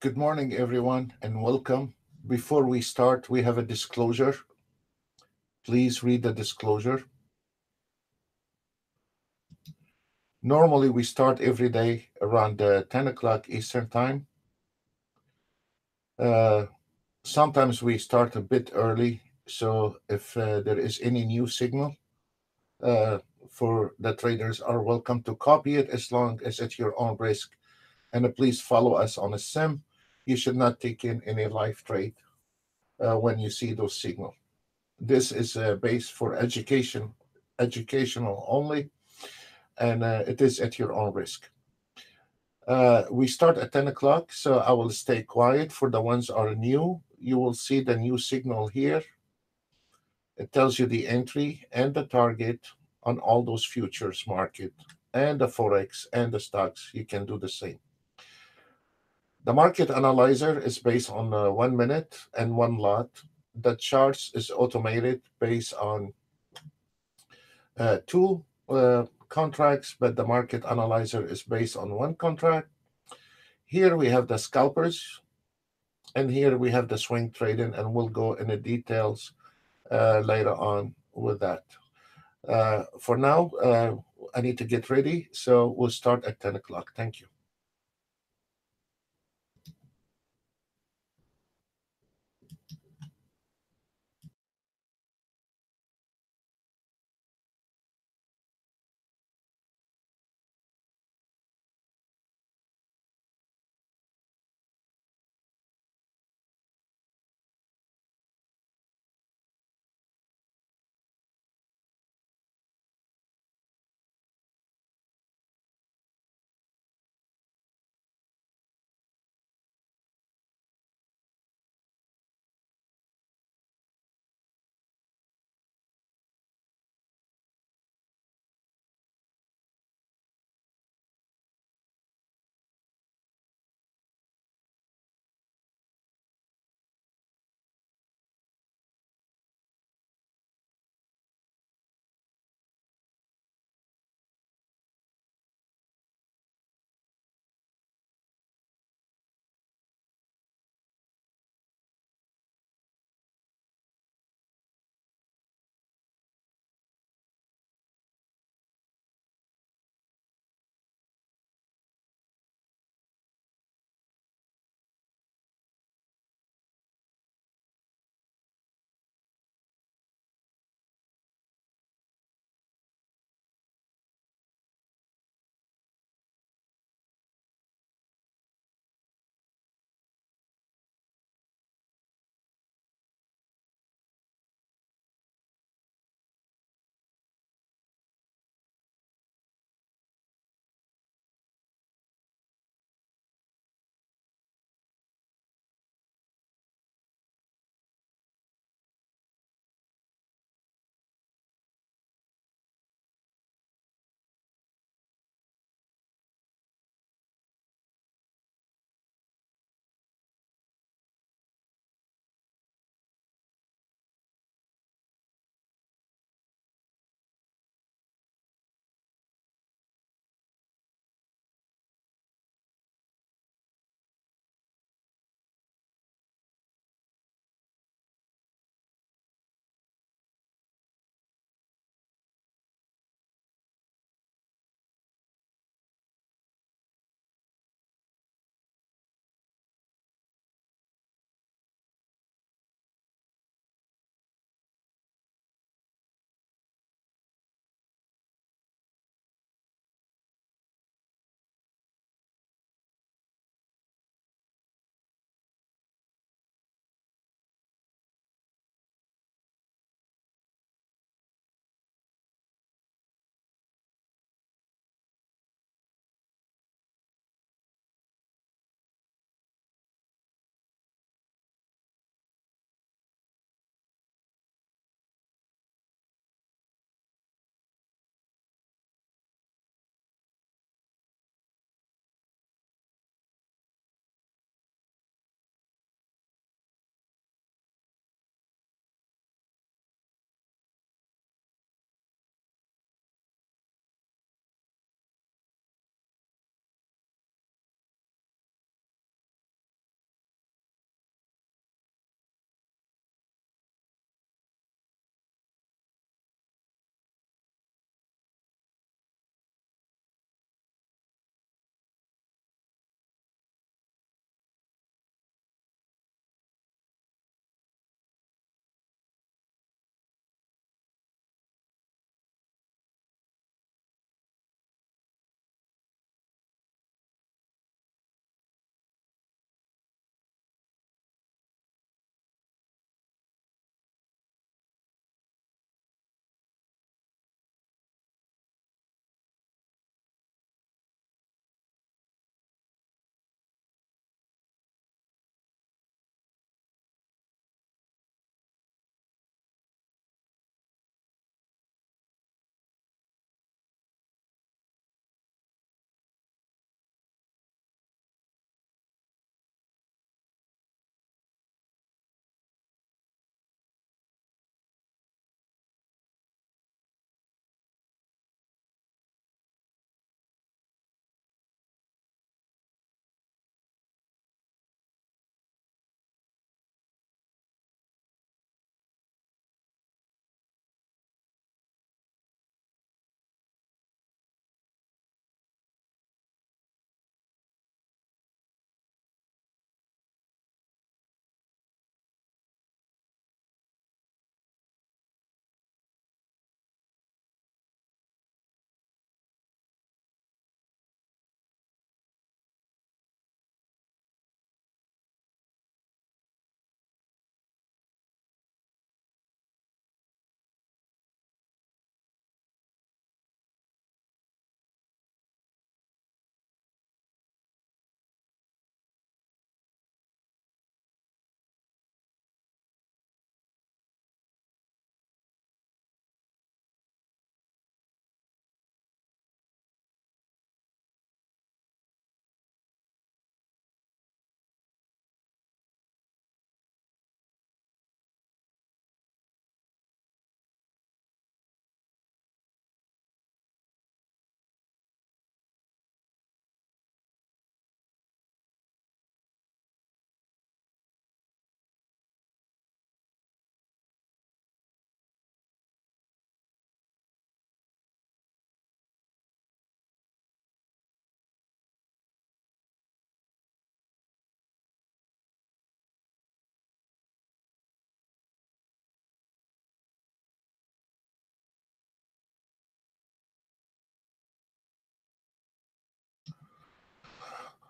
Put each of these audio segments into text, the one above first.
Good morning, everyone, and welcome. Before we start, we have a disclosure. Please read the disclosure. Normally, we start every day around uh, 10 o'clock Eastern Time. Uh, sometimes we start a bit early, so if uh, there is any new signal for the traders are welcome to copy it as long as at your own risk. And please follow us on a sim. You should not take in any live trade uh, when you see those signal. This is a base for education, educational only, and uh, it is at your own risk. Uh, we start at 10 o'clock, so I will stay quiet. For the ones are new, you will see the new signal here. It tells you the entry and the target on all those futures market and the forex and the stocks. You can do the same. The market analyzer is based on uh, one minute and one lot. The charts is automated based on uh, two uh, contracts, but the market analyzer is based on one contract. Here we have the scalpers, and here we have the swing trading, and we'll go into details uh, later on with that. Uh, for now, uh, I need to get ready, so we'll start at 10 o'clock. Thank you.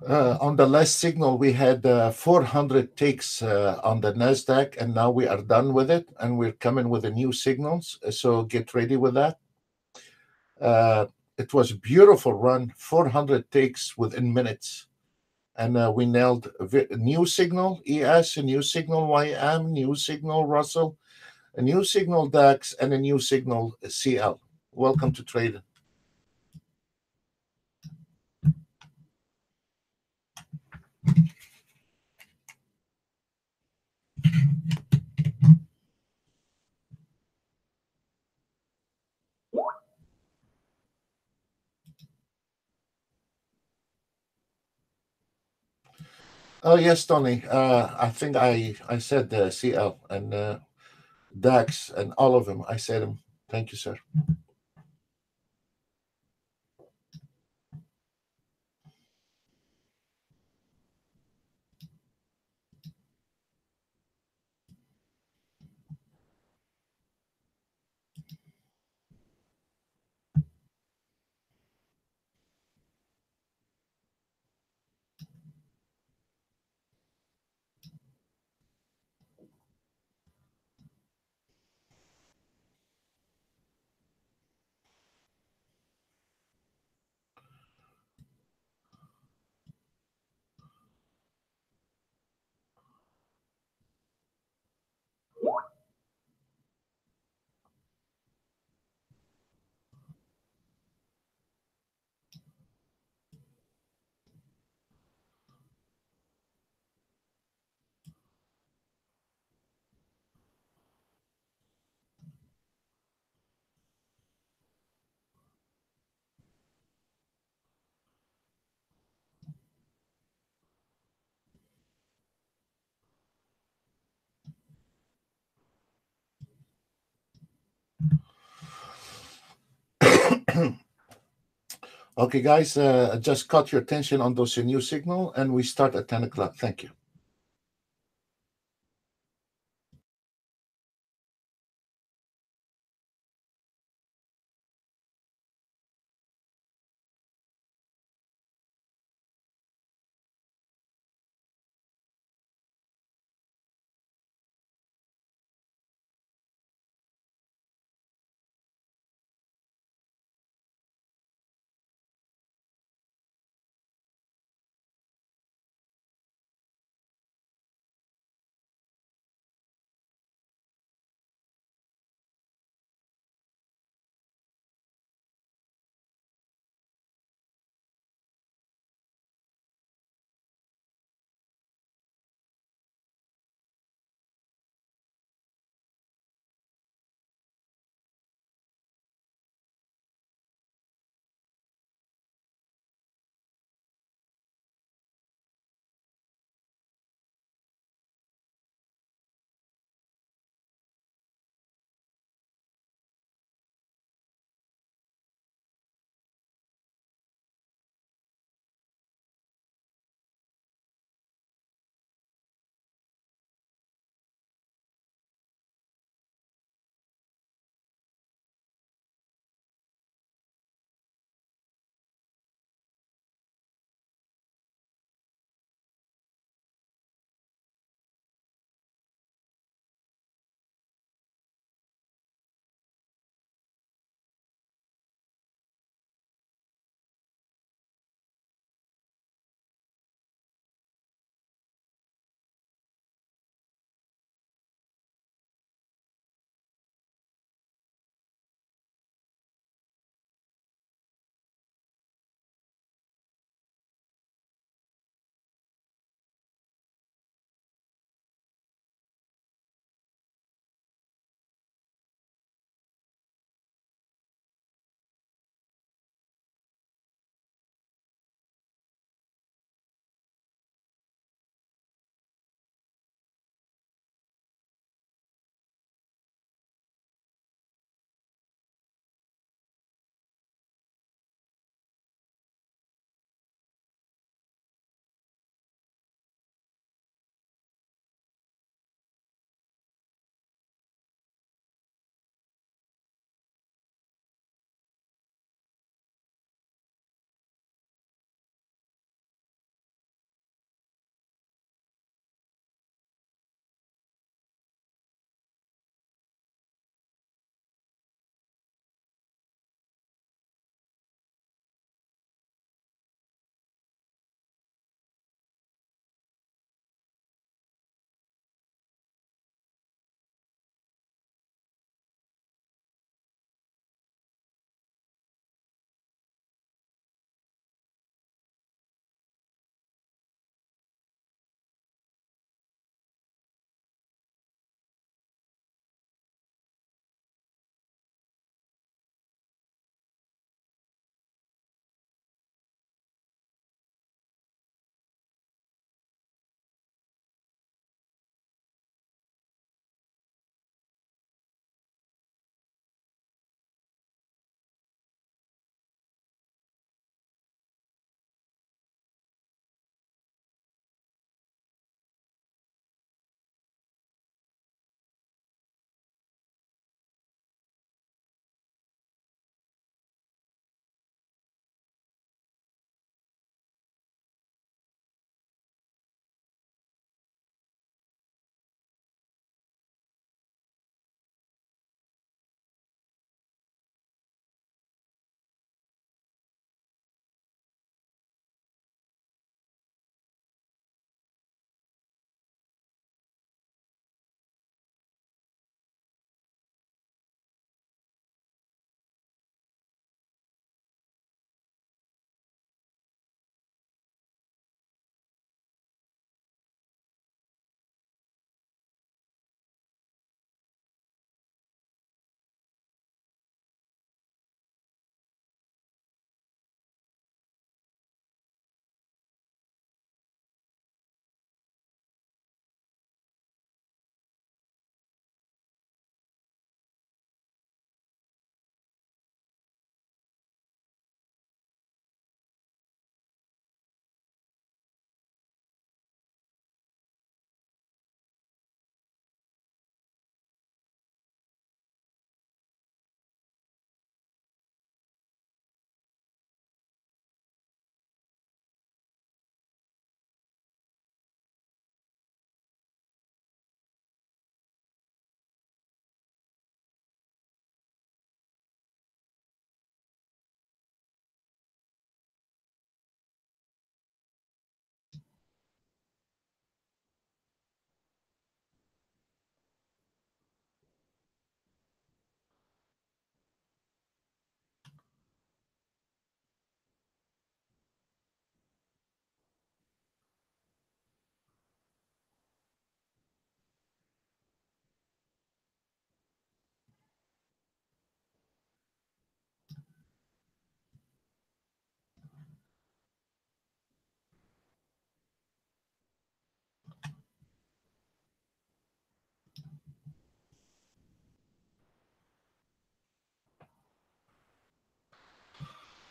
Uh, on the last signal, we had uh, 400 takes uh, on the NASDAQ, and now we are done with it, and we're coming with the new signals. So get ready with that. Uh, it was a beautiful run, 400 takes within minutes. And uh, we nailed a new signal ES, a new signal YM, new signal Russell, a new signal DAX, and a new signal CL. Welcome to trading. Oh yes, Tony. Uh, I think I I said uh, CL and uh, DAX and all of them. I said them. Thank you, sir. okay, guys, uh, just caught your attention on those new signal, and we start at 10 o'clock. Thank you.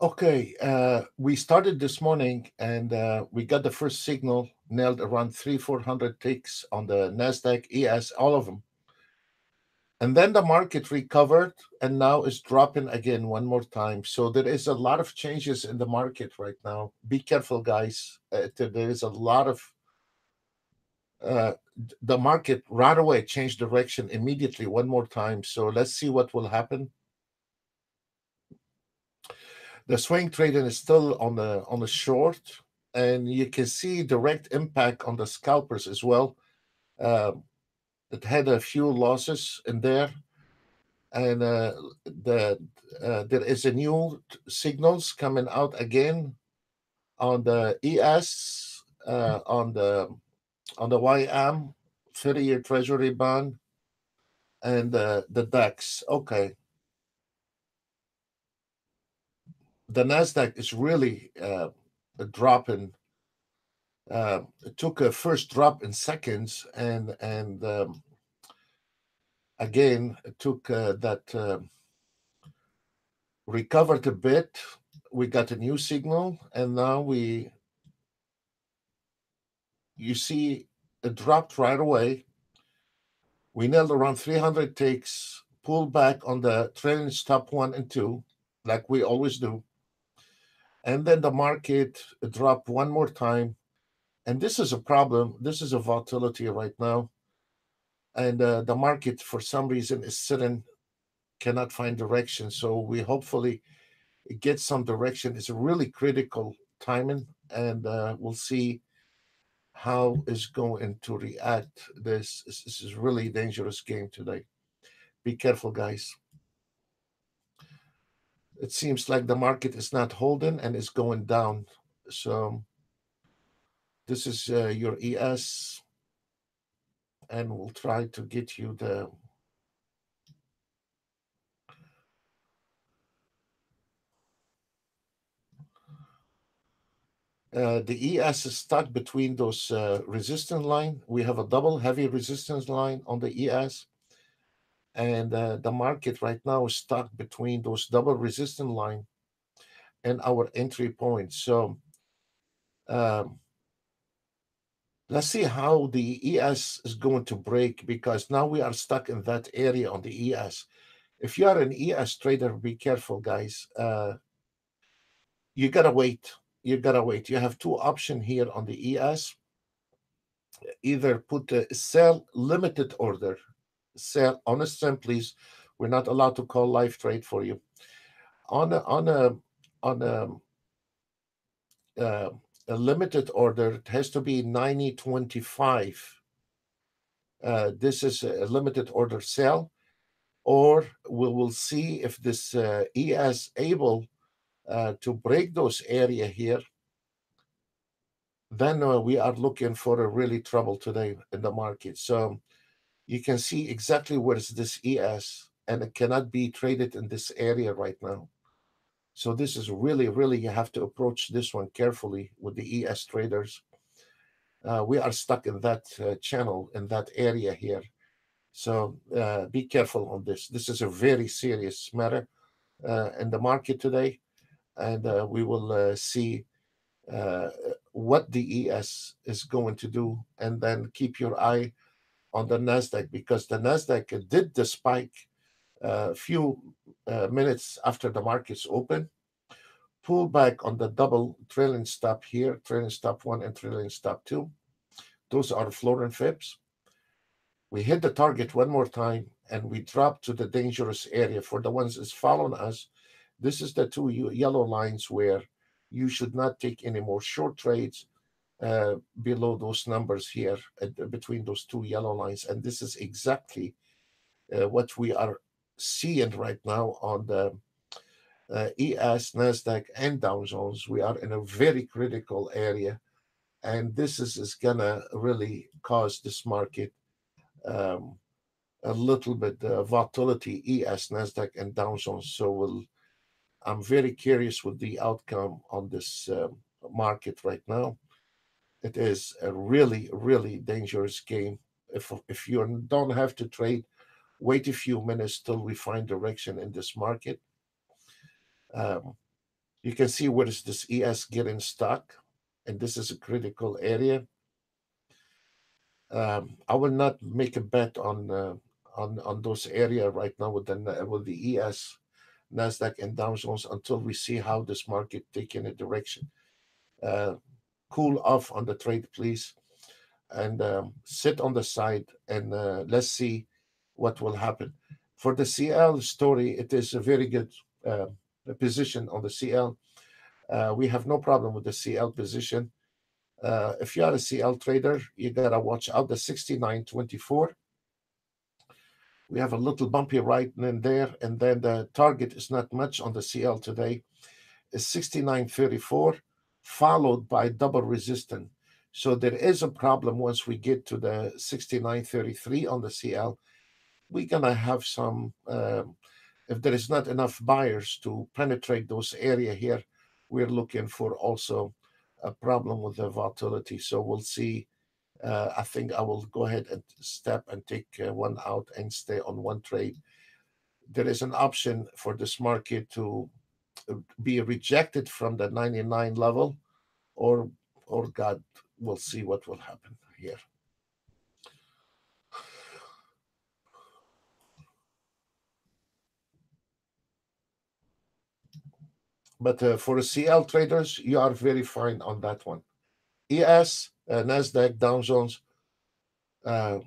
Okay, uh, we started this morning and uh, we got the first signal nailed around three, 400 ticks on the NASDAQ, ES, all of them. And then the market recovered and now is dropping again one more time. So there is a lot of changes in the market right now. Be careful, guys. Uh, there is a lot of uh, the market right away changed direction immediately one more time. So let's see what will happen the swing trading is still on the on the short, and you can see direct impact on the scalpers as well. Uh, it had a few losses in there, and uh, the uh, there is a new signals coming out again on the ES uh, on the on the YM 30 year treasury bond and uh, the DAX. Okay, the Nasdaq is really uh, dropping. Uh, it took a first drop in seconds, and and um, again it took uh, that uh, recovered a bit. We got a new signal, and now we you see it dropped right away. We nailed around 300 takes, pulled back on the trailing stop one and two, like we always do and then the market dropped one more time and this is a problem this is a volatility right now and uh, the market for some reason is sitting cannot find direction so we hopefully get some direction it's a really critical timing and uh, we'll see how is going to react. This, this is really dangerous game today. Be careful, guys. It seems like the market is not holding and is going down. So this is uh, your ES, and we'll try to get you the Uh, the ES is stuck between those uh, resistance line. We have a double heavy resistance line on the ES. And uh, the market right now is stuck between those double resistance line and our entry point. So um, let's see how the ES is going to break because now we are stuck in that area on the ES. If you are an ES trader, be careful, guys. Uh, you gotta wait you gotta wait. You have two options here on the ES. Either put a sell limited order, sell on a stem, please. We're not allowed to call live trade for you. On a on a on a, uh, a limited order, it has to be 9025. Uh, this is a limited order sell, or we will see if this uh, ES able uh, to break those area here, then uh, we are looking for a really trouble today in the market. So you can see exactly where is this ES, and it cannot be traded in this area right now. So this is really, really, you have to approach this one carefully with the ES traders. Uh, we are stuck in that uh, channel, in that area here. So uh, be careful on this. This is a very serious matter uh, in the market today and uh, we will uh, see what the ES is going to do, and then keep your eye on the Nasdaq because the Nasdaq did the spike a few uh, minutes after the markets open, pull back on the double trailing stop here, trailing stop one and trailing stop two. Those are floor and fibs. We hit the target one more time and we drop to the dangerous area for the ones that's following us this is the two yellow lines where you should not take any more short trades uh, below those numbers here at, between those two yellow lines. And this is exactly uh, what we are seeing right now on the uh, ES, NASDAQ, and Dow Jones. We are in a very critical area. And this is, is going to really cause this market um, a little bit uh, volatility, ES, NASDAQ, and Dow Jones. So we'll I'm very curious with the outcome on this uh, market right now. It is a really, really dangerous game. If if you don't have to trade, wait a few minutes till we find direction in this market. Um, you can see where is this ES getting stuck, and this is a critical area. Um, I will not make a bet on uh, on on those area right now with the with the ES Nasdaq and Dow Jones until we see how this market taking a direction. Uh, cool off on the trade, please, and um, sit on the side and uh, let's see what will happen. For the CL story, it is a very good uh, position on the CL. Uh, we have no problem with the CL position. Uh, if you are a CL trader, you gotta watch out the 6924 we have a little bumpy right in there, and then the target is not much on the CL today. Is 69.34, followed by double resistance. So there is a problem once we get to the 69.33 on the CL. We're gonna have some. Um, if there is not enough buyers to penetrate those area here, we're looking for also a problem with the volatility. So we'll see uh, I think I will go ahead and step and take uh, one out and stay on one trade. There is an option for this market to be rejected from the 99 level, or or God will see what will happen here. But uh, for CL traders, you are very fine on that one. ES uh, Nasdaq, Dow Jones. Uh,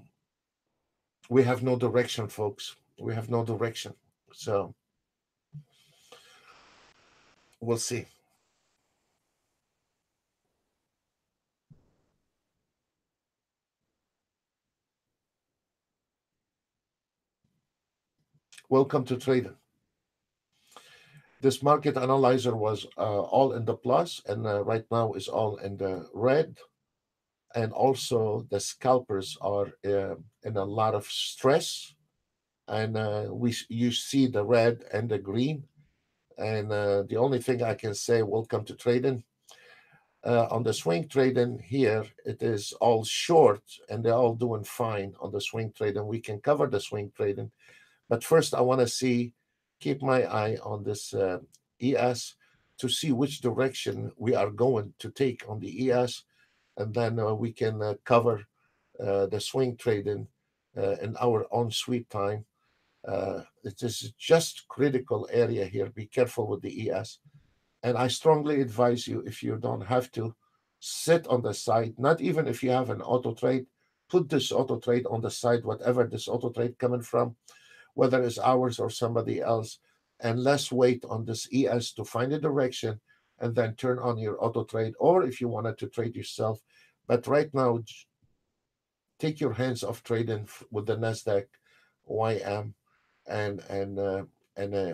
we have no direction, folks. We have no direction. So we'll see. Welcome to trading. This market analyzer was uh, all in the plus, and uh, right now is all in the red. And also, the scalpers are uh, in a lot of stress and uh, we you see the red and the green and uh, the only thing I can say, welcome to trading. Uh, on the swing trading here, it is all short and they're all doing fine on the swing trading. We can cover the swing trading. But first, I want to see keep my eye on this uh, ES to see which direction we are going to take on the ES, and then uh, we can uh, cover uh, the swing trading uh, in our own sweet time. Uh, it is just critical area here. Be careful with the ES, and I strongly advise you if you don't have to sit on the side. Not even if you have an auto trade, put this auto trade on the side, whatever this auto trade coming from whether it's ours or somebody else, and let's wait on this ES to find a direction and then turn on your auto trade, or if you wanted to trade yourself. But right now, take your hands off trading with the Nasdaq YM, and and uh, and uh,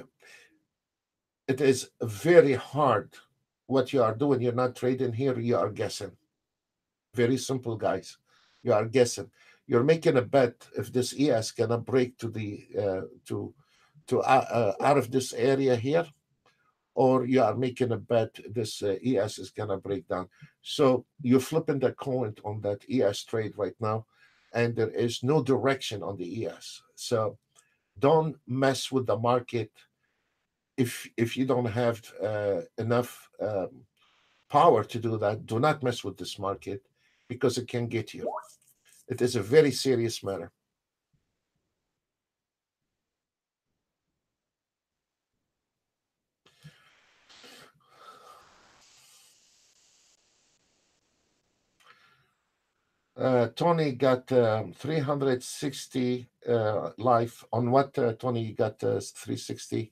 it is very hard what you are doing. You're not trading here; you are guessing. Very simple, guys. You are guessing you're making a bet if this ES gonna break to the uh, to to uh, uh, out of this area here, or you are making a bet this uh, ES is gonna break down. So you're flipping the coin on that ES trade right now, and there is no direction on the ES. So don't mess with the market if if you don't have uh, enough um, power to do that. Do not mess with this market because it can get you. It is a very serious matter. Uh, Tony got uh, 360 uh, life. On what, uh, Tony, got uh, 360?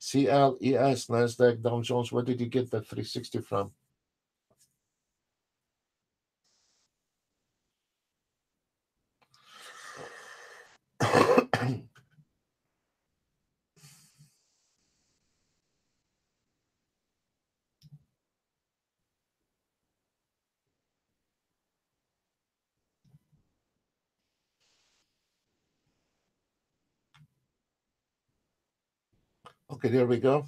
CL, ES, NASDAQ, Dow Jones. Where did you get the 360 from? Okay, there we go.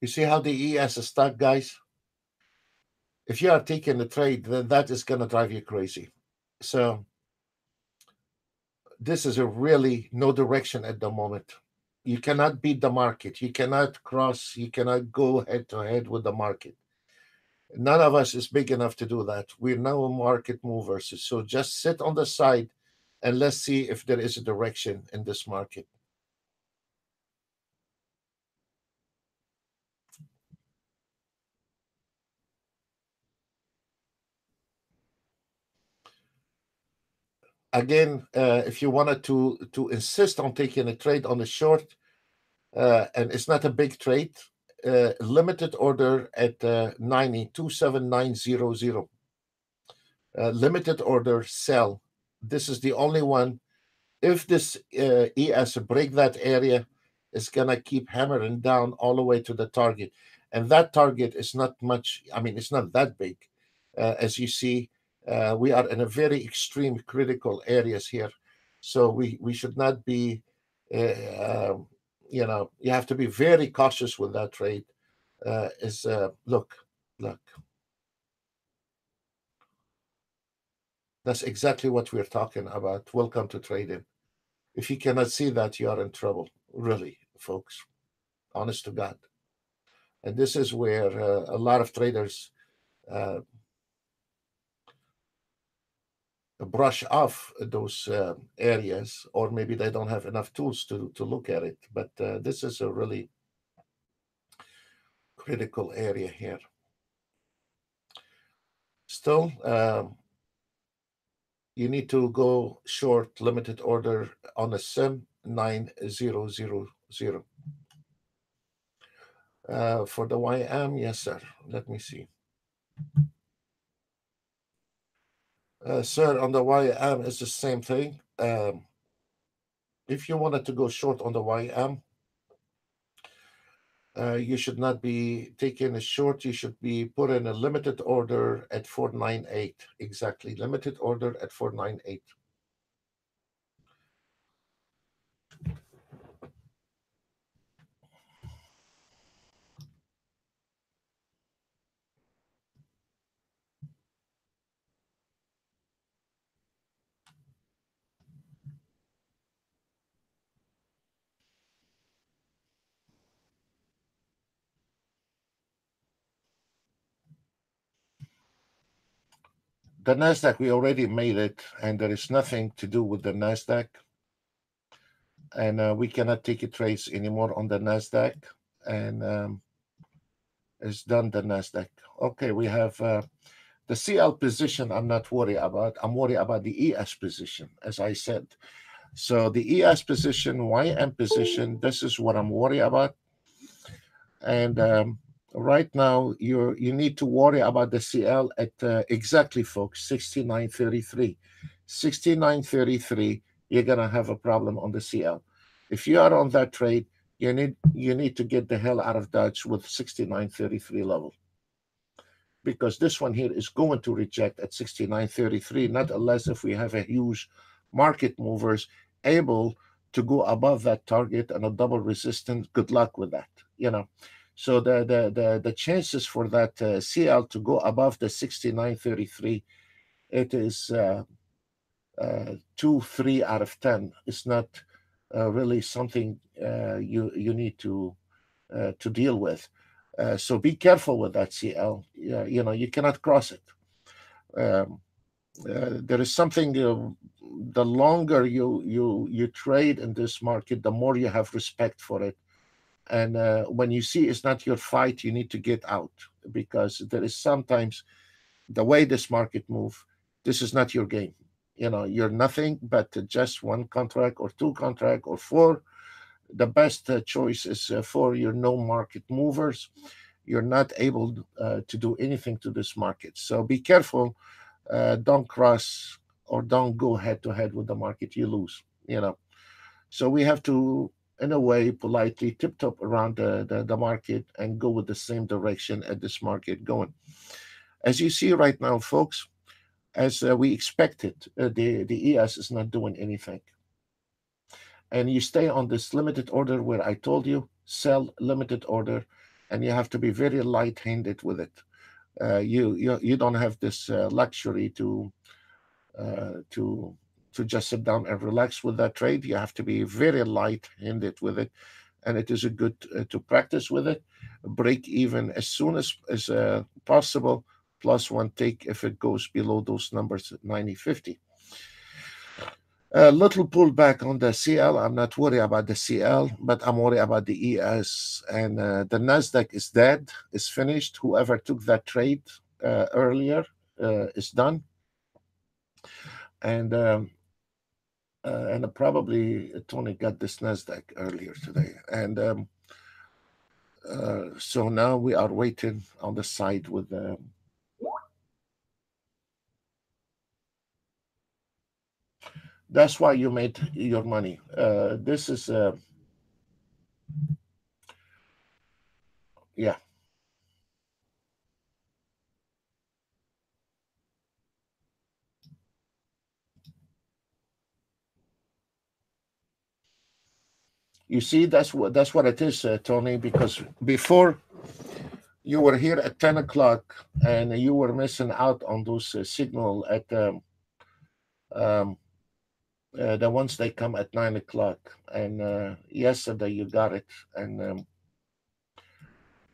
You see how the ES is stuck, guys? If you are taking a trade, then that is going to drive you crazy. So this is a really no direction at the moment. You cannot beat the market. You cannot cross. You cannot go head to head with the market. None of us is big enough to do that. We're now market movers. So just sit on the side and let's see if there is a direction in this market. Again, uh, if you wanted to to insist on taking a trade on the short, uh, and it's not a big trade, uh, limited order at uh, 9027900. Uh, limited order sell. This is the only one. If this uh, ES break that area, it's gonna keep hammering down all the way to the target, and that target is not much. I mean, it's not that big, uh, as you see uh, we are in a very extreme critical areas here. So we, we should not be, uh, um, you know, you have to be very cautious with that trade. Uh, is uh, look, look. That's exactly what we're talking about. Welcome to trading. If you cannot see that, you are in trouble, really, folks. Honest to God. And this is where uh, a lot of traders uh, brush off those uh, areas, or maybe they don't have enough tools to to look at it. But uh, this is a really critical area here. Still, um, you need to go short limited order on a SIM 9000. Uh, for the YM, yes, sir. Let me see. Uh, sir, on the YM, it's the same thing. Um, if you wanted to go short on the YM, uh, you should not be taking a short. You should be put in a limited order at 498. Exactly. Limited order at 498. The Nasdaq, we already made it, and there is nothing to do with the Nasdaq, and uh, we cannot take a trades anymore on the Nasdaq, and um, it's done the Nasdaq. Okay, we have uh, the CL position. I'm not worried about. I'm worried about the ES position, as I said. So the ES position, YM position. This is what I'm worried about, and um, right now you you need to worry about the CL at uh, exactly folks 6933 6933 you're going to have a problem on the CL if you are on that trade you need you need to get the hell out of Dodge with 6933 level. Because this one here is going to reject at 6933 not unless if we have a huge market movers able to go above that target and a double resistance good luck with that you know so the the the, the chances for that uh, CL to go above the 69.33, it is uh, uh, two, three out of ten. It's not uh, really something uh, you you need to uh, to deal with. so be careful with that CL. you know you cannot cross it. Um, there is something. the longer you you you trade in this market, the more you have respect for it and uh, when you see it's not your fight you need to get out because there is sometimes the way this market move this is not your game. You know you're nothing but just one contract or two contract or four. The best uh, choice is uh, for your no market movers. You're not able uh, to do anything to this market. So be careful uh, don't cross or don't go head to head with the market you lose you know. So we have to in a way, politely tiptoe around the, the, the, market and go with the same direction at this market going. As you see right now, folks, as uh, we expected, uh, the, the ES is not doing anything. And you stay on this limited order where I told you, sell limited order, and you have to be very light-handed with it. Uh, you, you you don't have this uh, luxury to uh, to to just sit down and relax with that trade. You have to be very light-handed with it, and it is a good uh, to practice with it. Break even as soon as as uh, possible, plus one take if it goes below those numbers at 90, 50. A little pullback on the CL. I'm not worried about the CL, but I'm worried about the ES. And uh, the Nasdaq is dead, is finished. Whoever took that trade uh, earlier uh, is done. And um, uh, and probably Tony got this Nasdaq earlier today, and um, uh, so now we are waiting on the side with the. That's why you made your money. Uh, this is, uh, yeah. You see, that's what that's what it is, uh, Tony. Because before you were here at ten o'clock, and you were missing out on those uh, signal at um, um, uh, the ones they come at nine o'clock. And uh, yesterday you got it. And um,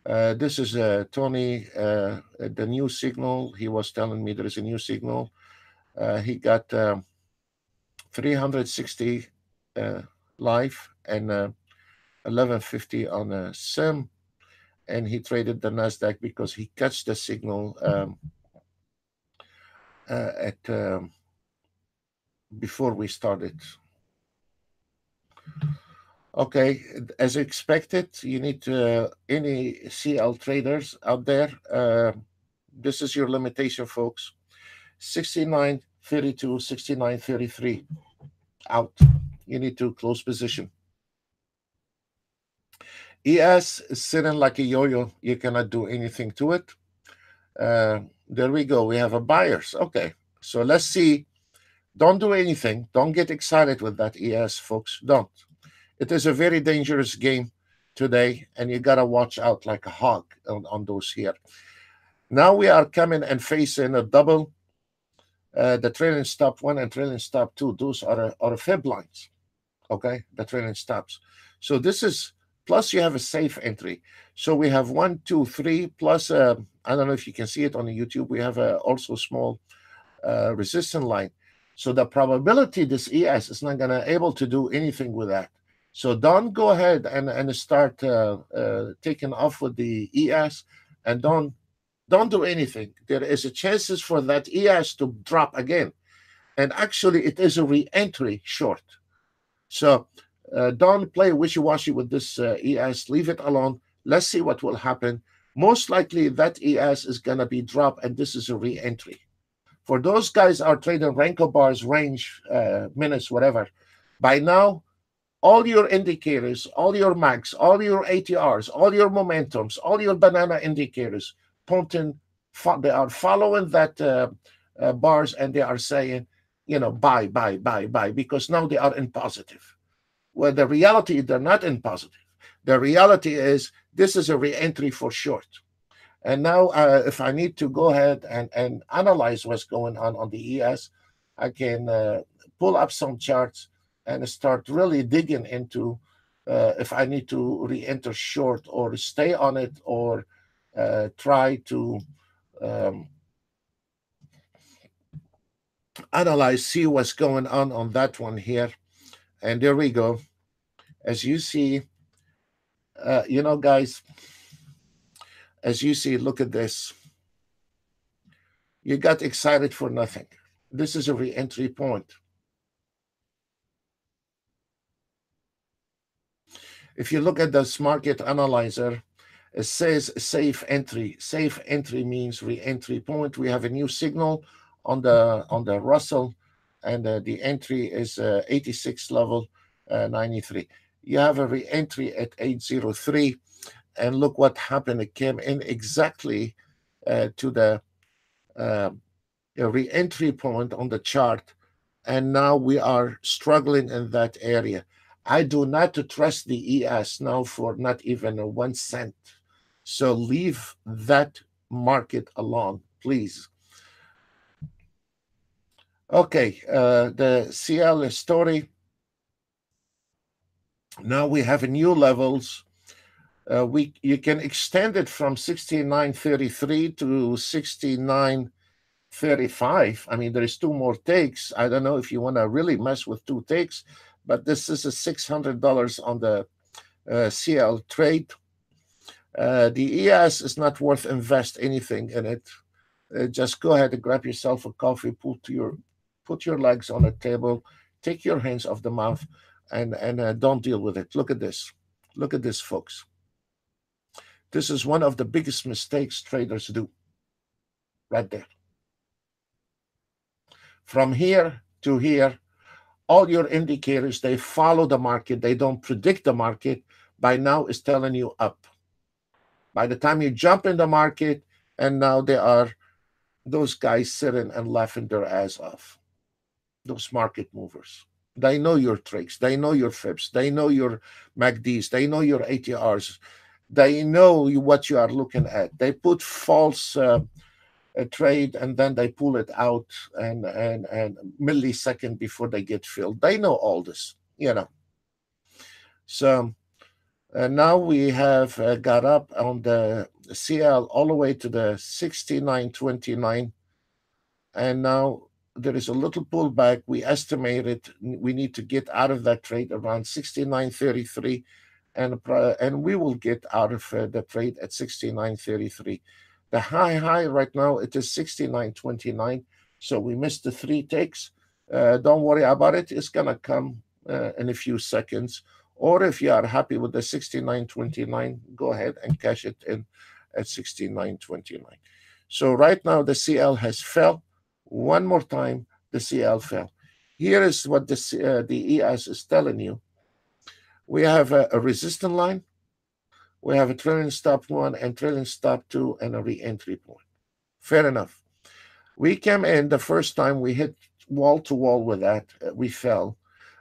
uh, this is uh, Tony, uh, the new signal. He was telling me there is a new signal. Uh, he got um, 360 uh, live and uh, 1150 on a sim and he traded the Nasdaq because he catch the signal um, uh, at um, before we started. Okay, as expected, you need to, uh, any CL traders out there. Uh, this is your limitation, folks. 69, 32, 69, 33 out. You need to close position. ES is sitting like a yo-yo. You cannot do anything to it. Uh, there we go. We have a buyers. Okay, so let's see. Don't do anything. Don't get excited with that ES, folks. Don't. It is a very dangerous game today, and you gotta watch out like a hawk on, on those here. Now we are coming and facing a double. Uh, the trailing stop one and trailing stop two. Those are are fib lines. Okay, the trailing stops. So this is plus you have a safe entry. So we have one, two, three plus. Uh, I don't know if you can see it on YouTube. We have a also small uh, resistance line. So the probability this ES is not going to able to do anything with that. So don't go ahead and, and start uh, uh, taking off with the ES and don't don't do anything. There is a chances for that ES to drop again. And actually it is a re-entry short. So uh, don't play wishy-washy with this uh, ES. Leave it alone. Let's see what will happen. Most likely that ES is going to be dropped and this is a re-entry. For those guys are trading Renko bars, range, uh, minutes, whatever. By now, all your indicators, all your max, all your ATRs, all your momentums, all your banana indicators pointing, they are following that uh, uh, bars and they are saying, you know, buy, buy, buy, buy, because now they are in positive. Well, the reality, they're not in positive. The reality is this is a re-entry for short. And now uh, if I need to go ahead and, and analyze what's going on on the ES, I can uh, pull up some charts and start really digging into uh, if I need to re-enter short or stay on it or uh, try to um, analyze, see what's going on on that one here. And there we go. As you see, uh, you know, guys, as you see, look at this. You got excited for nothing. This is a re-entry point. If you look at this market analyzer, it says safe entry. Safe entry means re-entry point. We have a new signal on the on the Russell, and uh, the entry is uh, 86 level uh, 93. You have a re-entry at 803, and look what happened. It came in exactly to the uh, re-entry point on the chart, and now we are struggling in that area. I do not trust the ES now for not even one cent. So leave that market alone, please. Okay, uh, the CL story. Now we have new levels. Uh, we you can extend it from 69.33 to 69.35. I mean, there is two more takes. I don't know if you want to really mess with two takes, but this is a $600 on the uh, CL trade. Uh, the ES is not worth invest anything in it. Uh, just go ahead and grab yourself a coffee, put to your put your legs on a table, take your hands off the mouth, and and uh, don't deal with it. Look at this. Look at this, folks. This is one of the biggest mistakes traders do. Right there. From here to here, all your indicators, they follow the market. They don't predict the market. By now, it's telling you up. By the time you jump in the market, and now there are those guys sitting and laughing their ass off. Those market movers. They know your tricks. They know your fibs. They know your MACDs. They know your ATRs. They know what you are looking at. They put false uh, a trade and then they pull it out and and and millisecond before they get filled. They know all this, you know. So uh, now we have uh, got up on the CL all the way to the 69.29 and now there is a little pullback. We estimated we need to get out of that trade around 69.33 and and we will get out of uh, the trade at 69.33. The high high right now it is 69.29. So we missed the three takes. Uh, don't worry about it. It's gonna come uh, in a few seconds. Or if you are happy with the 69.29, go ahead and cash it in at 69.29. So right now the CL has fell. One more time, the CL fell. Here is what the, uh, the ES is telling you. We have a, a resistance line. We have a trailing stop one and trailing stop two and a re-entry point. Fair enough. We came in the first time we hit wall to wall with that. Uh, we fell.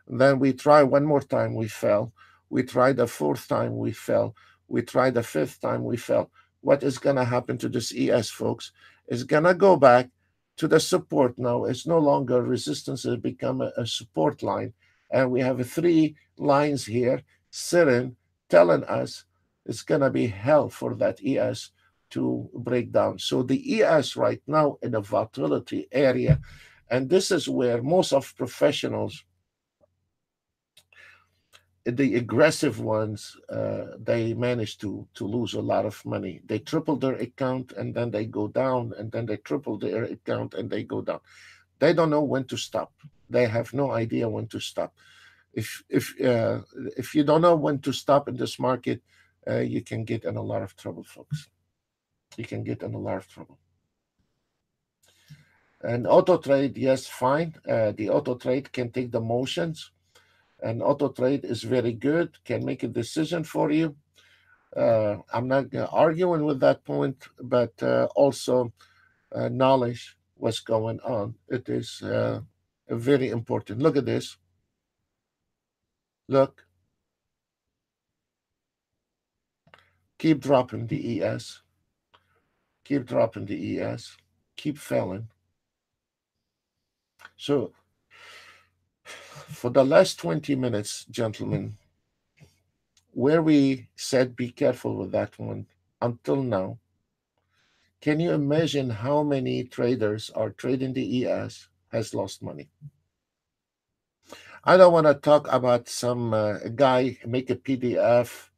Then we try one more time. We fell. We tried the fourth time. We fell. We tried the fifth time. We fell. What is going to happen to this ES, folks? Is going to go back to the support now. It's no longer resistance. It's become a, a support line. And we have three lines here sitting, telling us it's going to be hell for that ES to break down. So the ES right now in a volatility area, and this is where most of professionals, the aggressive ones, uh, they manage to to lose a lot of money. They triple their account and then they go down, and then they triple their account and they go down. They don't know when to stop. They have no idea when to stop. If if uh, if you don't know when to stop in this market, uh, you can get in a lot of trouble, folks. You can get in a lot of trouble. And auto trade, yes, fine. Uh, the auto trade can take the motions, and auto trade is very good. Can make a decision for you. Uh, I'm not arguing with that point, but uh, also uh, knowledge what's going on. It is uh, very important. Look at this. Look. Keep dropping the ES. Keep dropping the ES. Keep failing. So, for the last 20 minutes, gentlemen, where we said be careful with that one until now, can you imagine how many traders are trading the ES has lost money? I don't want to talk about some uh, guy make a PDF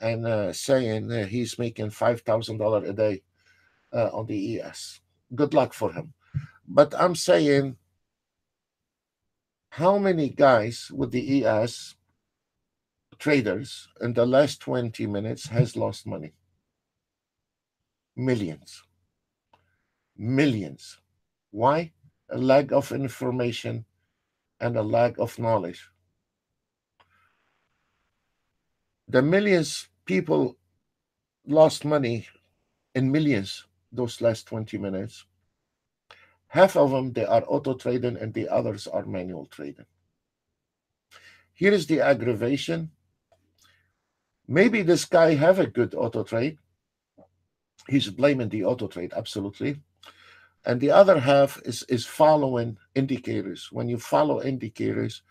and uh, saying uh, he's making five thousand dollar a day uh, on the ES. Good luck for him. But I'm saying, how many guys with the ES traders in the last 20 minutes has lost money? Millions. Millions. Why? A lack of information and a lack of knowledge. The millions people lost money in millions those last 20 minutes. Half of them they are auto trading and the others are manual trading. Here is the aggravation. Maybe this guy have a good auto trade. He's blaming the auto trade, absolutely and the other half is is following indicators. When you follow indicators,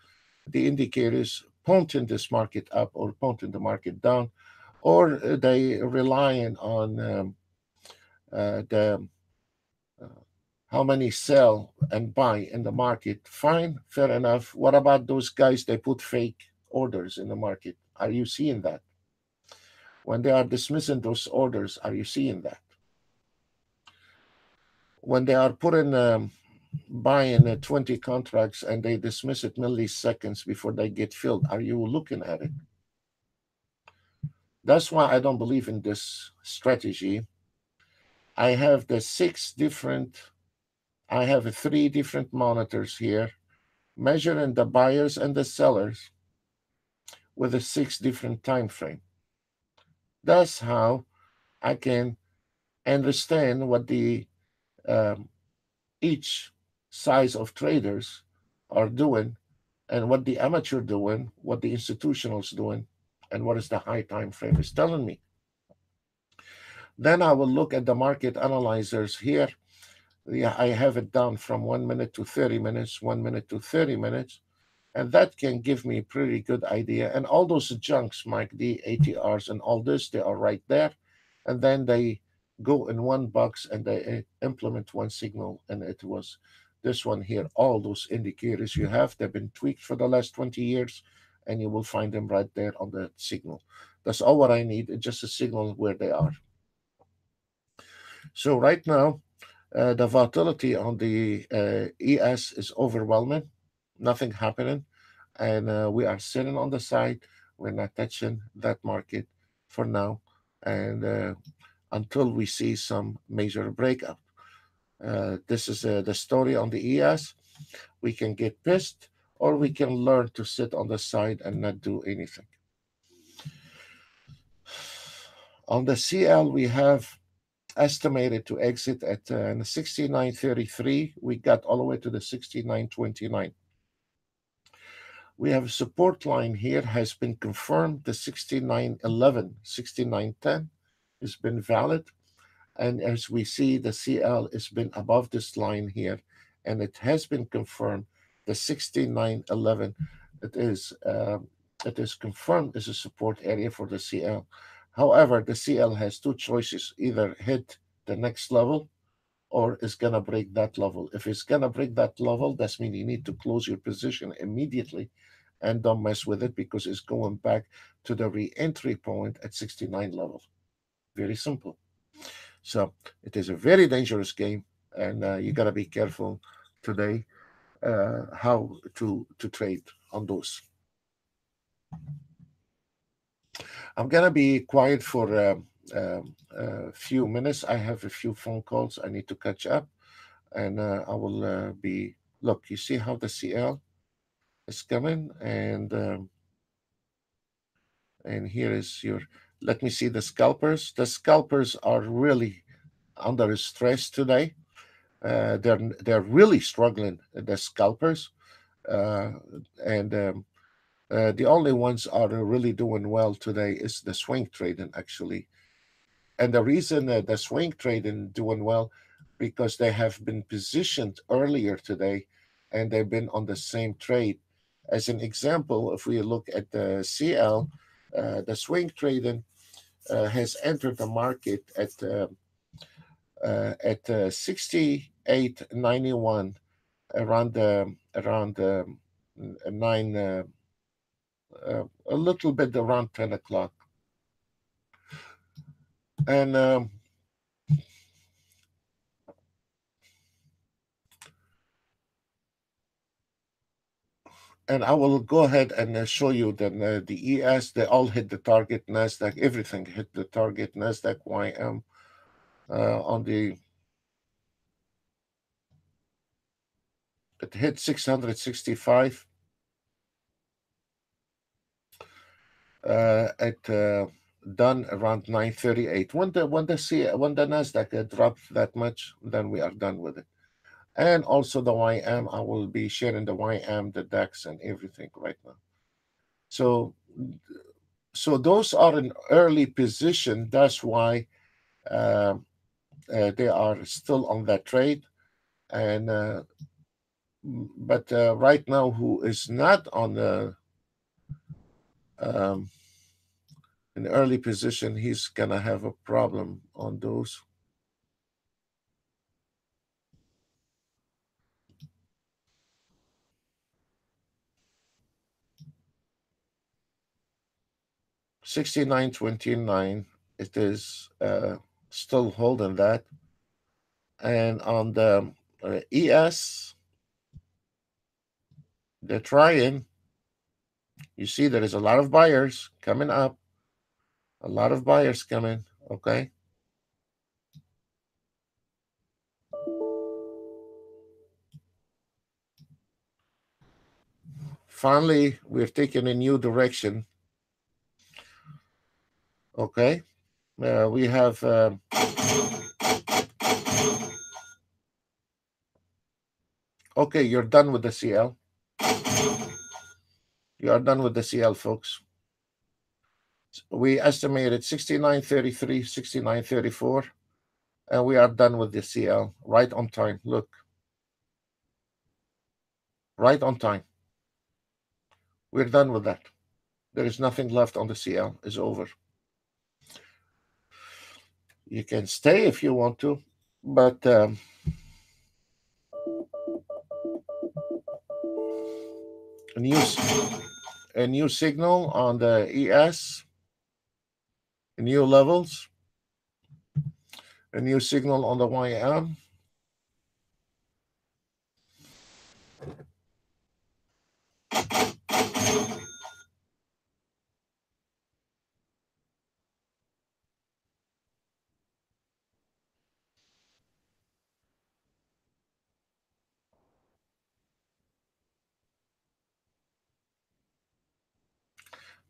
the indicators pointing this market up or pointing the market down, or they relying on um, uh, the how many sell and buy in the market. Fine, fair enough. What about those guys? They put fake orders in the market. Are you seeing that? When they are dismissing those orders, are you seeing that? when they are putting um, buying uh, 20 contracts and they dismiss it milliseconds before they get filled are you looking at it that's why i don't believe in this strategy i have the six different i have three different monitors here measuring the buyers and the sellers with a six different time frame that's how i can understand what the um, each size of traders are doing and what the amateur doing, what the institutionals doing, and what is the high time frame is telling me. Then I will look at the market analyzers here. Yeah, I have it down from one minute to 30 minutes, one minute to 30 minutes. And that can give me a pretty good idea. And all those junks, MACD, ATRs, and all this, they are right there. And then they go in one box and they eh, implement one signal and it was this one here all those indicators you have they've been tweaked for the last 20 years and you will find them right there on the signal. That's all what I need. Just a signal where they are. So right now, uh, the volatility on the uh, ES is overwhelming. Nothing happening, and uh, we are sitting on the side. We're not touching that market for now, and uh, until we see some major breakout. Uh, this is uh, the story on the ES. We can get pissed, or we can learn to sit on the side and not do anything. On the CL, we have estimated to exit at uh, 69.33. We got all the way to the 69.29. We have a support line here has been confirmed. The 69.11, 69.10 has been valid. And as we see, the CL has been above this line here, and it has been confirmed. The 69.11, it is uh, it is confirmed as a support area for the CL. However, the CL has two choices: either hit the next level, or it's gonna break that level. If it's gonna break that level, that's mean you need to close your position immediately, and don't mess with it because it's going back to the re-entry point at 69 level. Very simple. So it is a very dangerous game, and uh, you got to be careful today uh, how to to trade on those. I'm gonna be quiet for uh, um, a few minutes. I have a few phone calls I need to catch up, and uh, I will uh, be. Look, you see how the CL is coming, and um, and here is your let me see the scalpers. The scalpers are really under stress today. Uh, they're they're really struggling. The scalpers, uh, and um, uh, the only ones are really doing well today is the swing trading actually. And the reason that the swing trading doing well because they have been positioned earlier today, and they've been on the same trade. As an example, if we look at the CL, uh, the swing trading uh, has entered the market at uh, uh, at 68.91 around around nine a little bit around 10 o'clock. And um, and I will go ahead and uh, show you that uh, the ES, they all hit the target, NASDAQ, everything hit the target, NASDAQ, YM uh, on the, it hit 665 at uh, done around 938. When the when the C, when the Nasdaq uh, dropped that much, then we are done with it and also the YM. I will be sharing the YM, the DAX, and everything right now. So, so those are an early position. That's why uh, uh, they are still on that trade, and uh, but uh, right now, who is not on the um, an early position, he's gonna have a problem on those. 69.29 it is uh, still holding that and on the uh, ES they're trying you see there is a lot of buyers coming up a lot of buyers coming okay finally we're taking a new direction Okay. Uh, we have uh, okay. You're done with the CL. You are done with the CL, folks. We estimated 69.33, 69.34, and we are done with the CL right on time. Look, right on time. We're done with that. There is nothing left on the CL. It's over. You can stay if you want to, but um, a new a new signal on the ES, new levels, a new signal on the YM.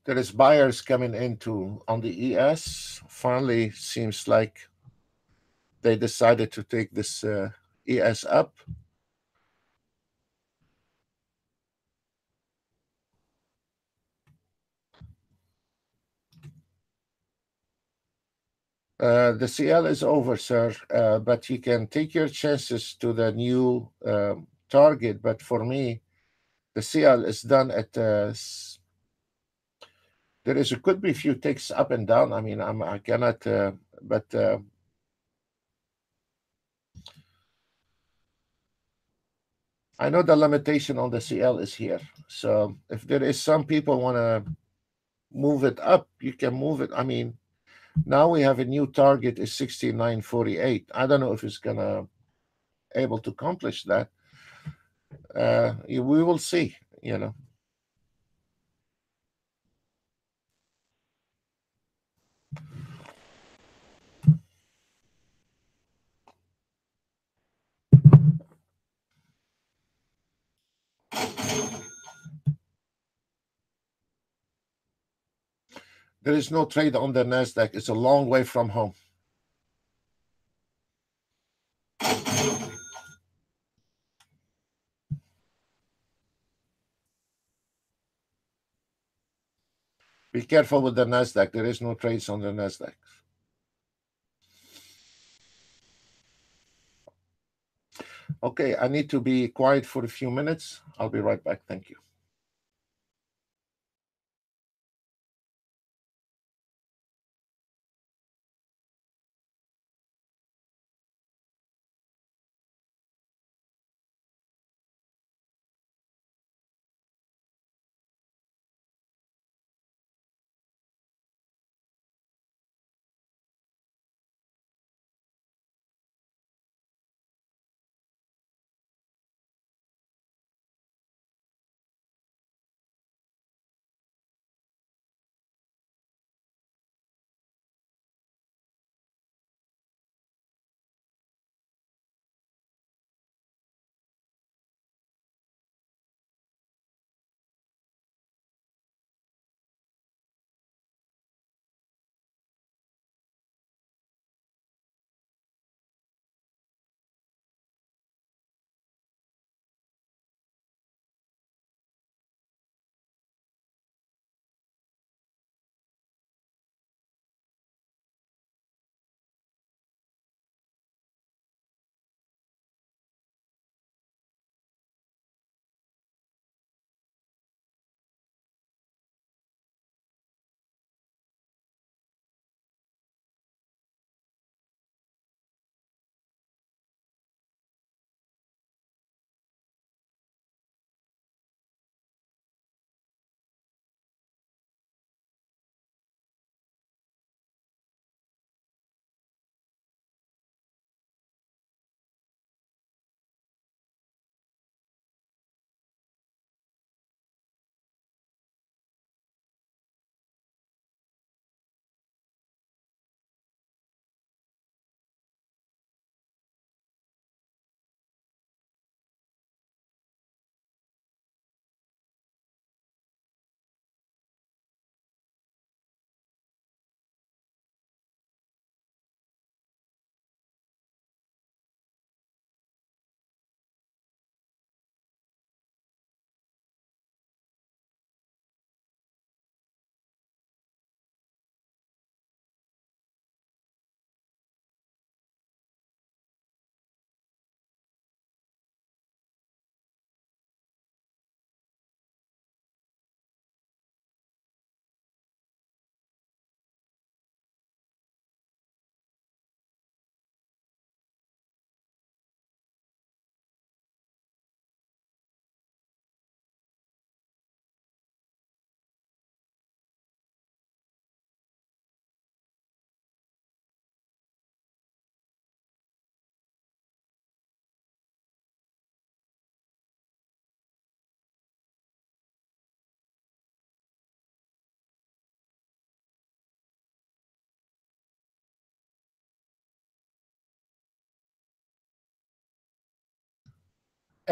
There is buyers coming into on the ES. Finally, seems like they decided to take this uh, ES up. Uh, the CL is over, sir, uh, but you can take your chances to the new um, target. But for me, the CL is done at uh, there is a could be a few ticks up and down. I mean, I'm, I cannot, uh, but uh, I know the limitation on the CL is here. So if there is some people want to move it up, you can move it. I mean, now we have a new target is 69.48. I don't know if it's gonna able to accomplish that. Uh, we will see. You know. There is no trade on the NASDAQ. It's a long way from home. Be careful with the NASDAQ. There is no trades on the NASDAQ. Okay, I need to be quiet for a few minutes. I'll be right back. Thank you.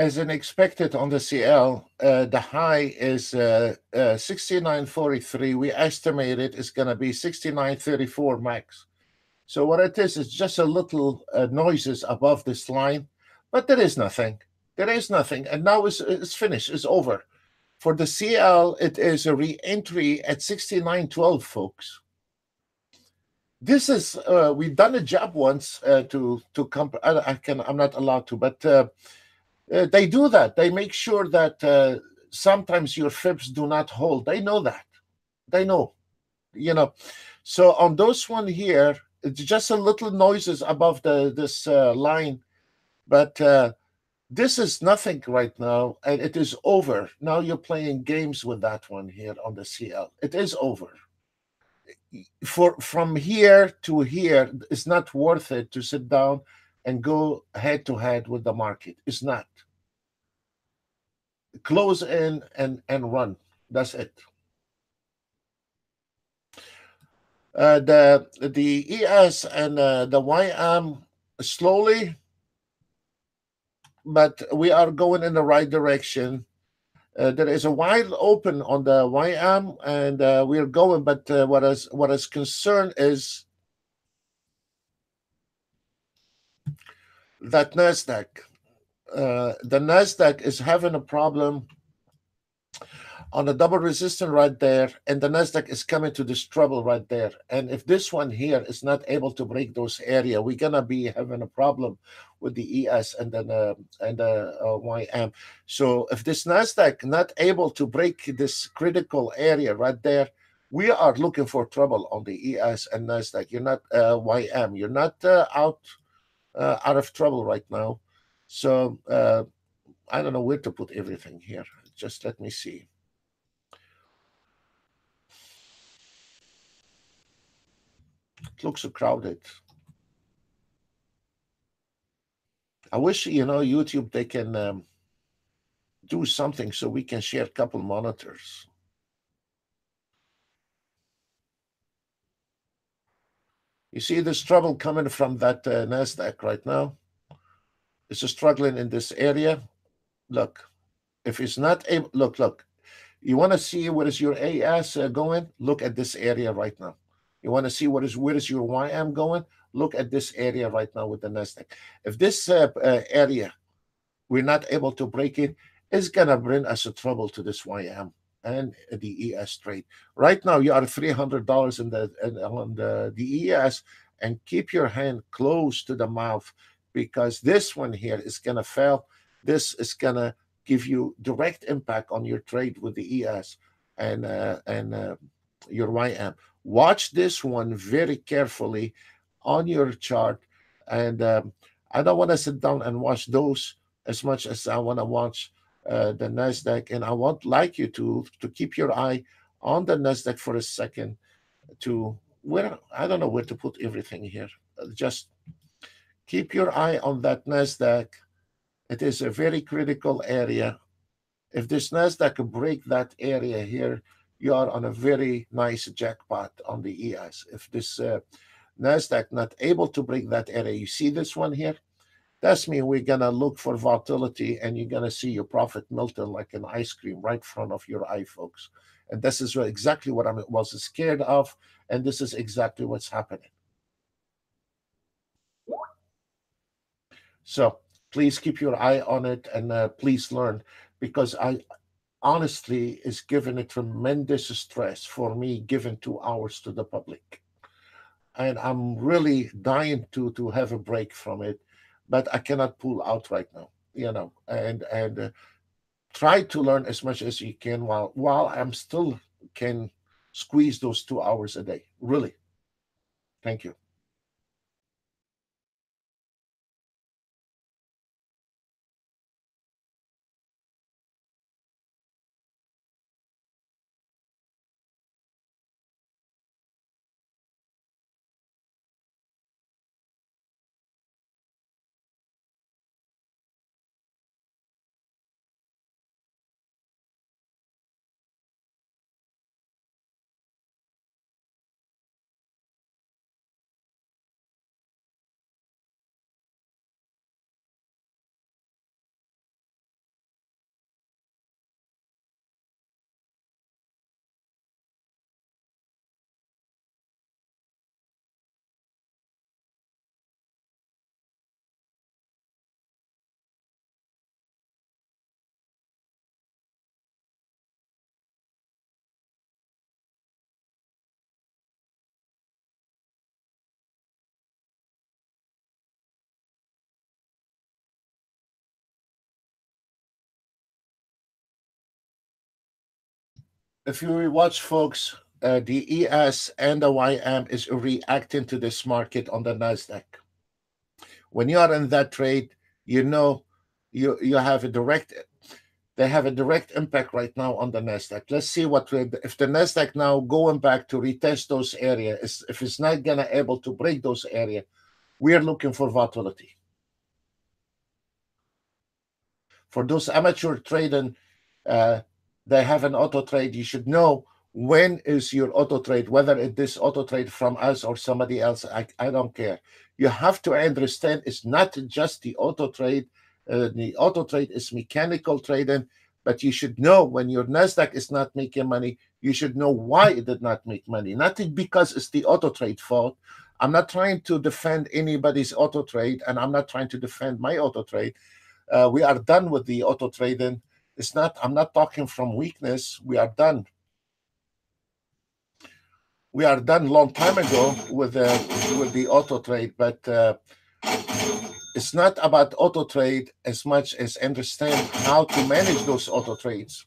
As an expected on the CL, uh, the high is uh, uh, 69.43. We estimate it is going to be 69.34 max. So what it is is just a little uh, noises above this line, but there is nothing. There is nothing, and now it's, it's finished. It's over. For the CL, it is a re-entry at 69.12, folks. This is uh, we've done a job once uh, to to comp. I, I, can I'm not allowed to, but uh, uh they do that. They make sure that uh, sometimes your fibs do not hold. They know that. They know, you know. So on those one here, it's just a little noises above the this uh, line, but this is nothing right now, and it is over. Now you're playing games with that one here on the CL. It is over. For from here to here, it's not worth it to sit down and go head to head with the market. It's not. Close in and and run. That's it. Uh, the the ES and uh, the YM slowly but we are going in the right direction. Uh, there is a wide open on the YM, and uh, we are going. But uh, what is what is concerned is that Nasdaq. Uh, the Nasdaq is having a problem on a double resistance right there, and the Nasdaq is coming to this trouble right there. And if this one here is not able to break those area, we're gonna be having a problem with the ES and then uh, and the uh, YM. So if this Nasdaq not able to break this critical area right there, we are looking for trouble on the ES and Nasdaq. You're not uh, YM. You're not uh, out uh, out of trouble right now. So uh, I don't know where to put everything here. Just let me see. It looks so crowded. I wish you know YouTube they can um, do something so we can share a couple monitors. You see this trouble coming from that uh, Nasdaq right now. It's struggling in this area. Look, if it's not able, look, look. You want to see where is your ES uh, going? Look at this area right now. You want to see what is where is your YM going? Look at this area right now with the Nasdaq. If this uh, uh, area we're not able to break it, it's gonna bring us a trouble to this YM and the ES trade. Right now, you are three hundred dollars in the in, on the the ES, and keep your hand close to the mouth because this one here is gonna fail. This is gonna give you direct impact on your trade with the ES and uh, and uh, your YM. Watch this one very carefully on your chart. And um, I don't want to sit down and watch those as much as I want to watch uh, the Nasdaq. And I want like you to to keep your eye on the Nasdaq for a second. To where I don't know where to put everything here. Uh, just keep your eye on that Nasdaq. It is a very critical area. If this Nasdaq break that area here, you are on a very nice jackpot on the ES. If this uh, NASDAQ not able to break that area, you see this one here? That's mean we're going to look for volatility and you're going to see your profit melted like an ice cream right in front of your eye, folks. And this is exactly what I was scared of. And this is exactly what's happening. So please keep your eye on it and uh, please learn because I, honestly is given a tremendous stress for me given two hours to the public and i'm really dying to to have a break from it but i cannot pull out right now you know and and uh, try to learn as much as you can while while i'm still can squeeze those two hours a day really. Thank you if you watch, folks, uh, the ES and the YM is reacting to this market on the Nasdaq. When you are in that trade, you know you you have a direct they have a direct impact right now on the Nasdaq. Let's see what if the Nasdaq now going back to retest those areas. If it's not gonna able to break those area, we are looking for volatility. For those amateur trading, uh, they have an auto trade. You should know when is your auto trade, whether it is this auto trade from us or somebody else. I, I don't care. You have to understand it's not just the auto trade uh, the auto trade is mechanical trading, but you should know when your Nasdaq is not making money, you should know why it did not make money. Not because it's the auto trade fault. I'm not trying to defend anybody's auto trade, and I'm not trying to defend my auto trade. Uh, we are done with the auto trading. It's not. I'm not talking from weakness. We are done. We are done long time ago with the with the auto trade, but. Uh, it's not about auto trade as much as understand how to manage those auto trades.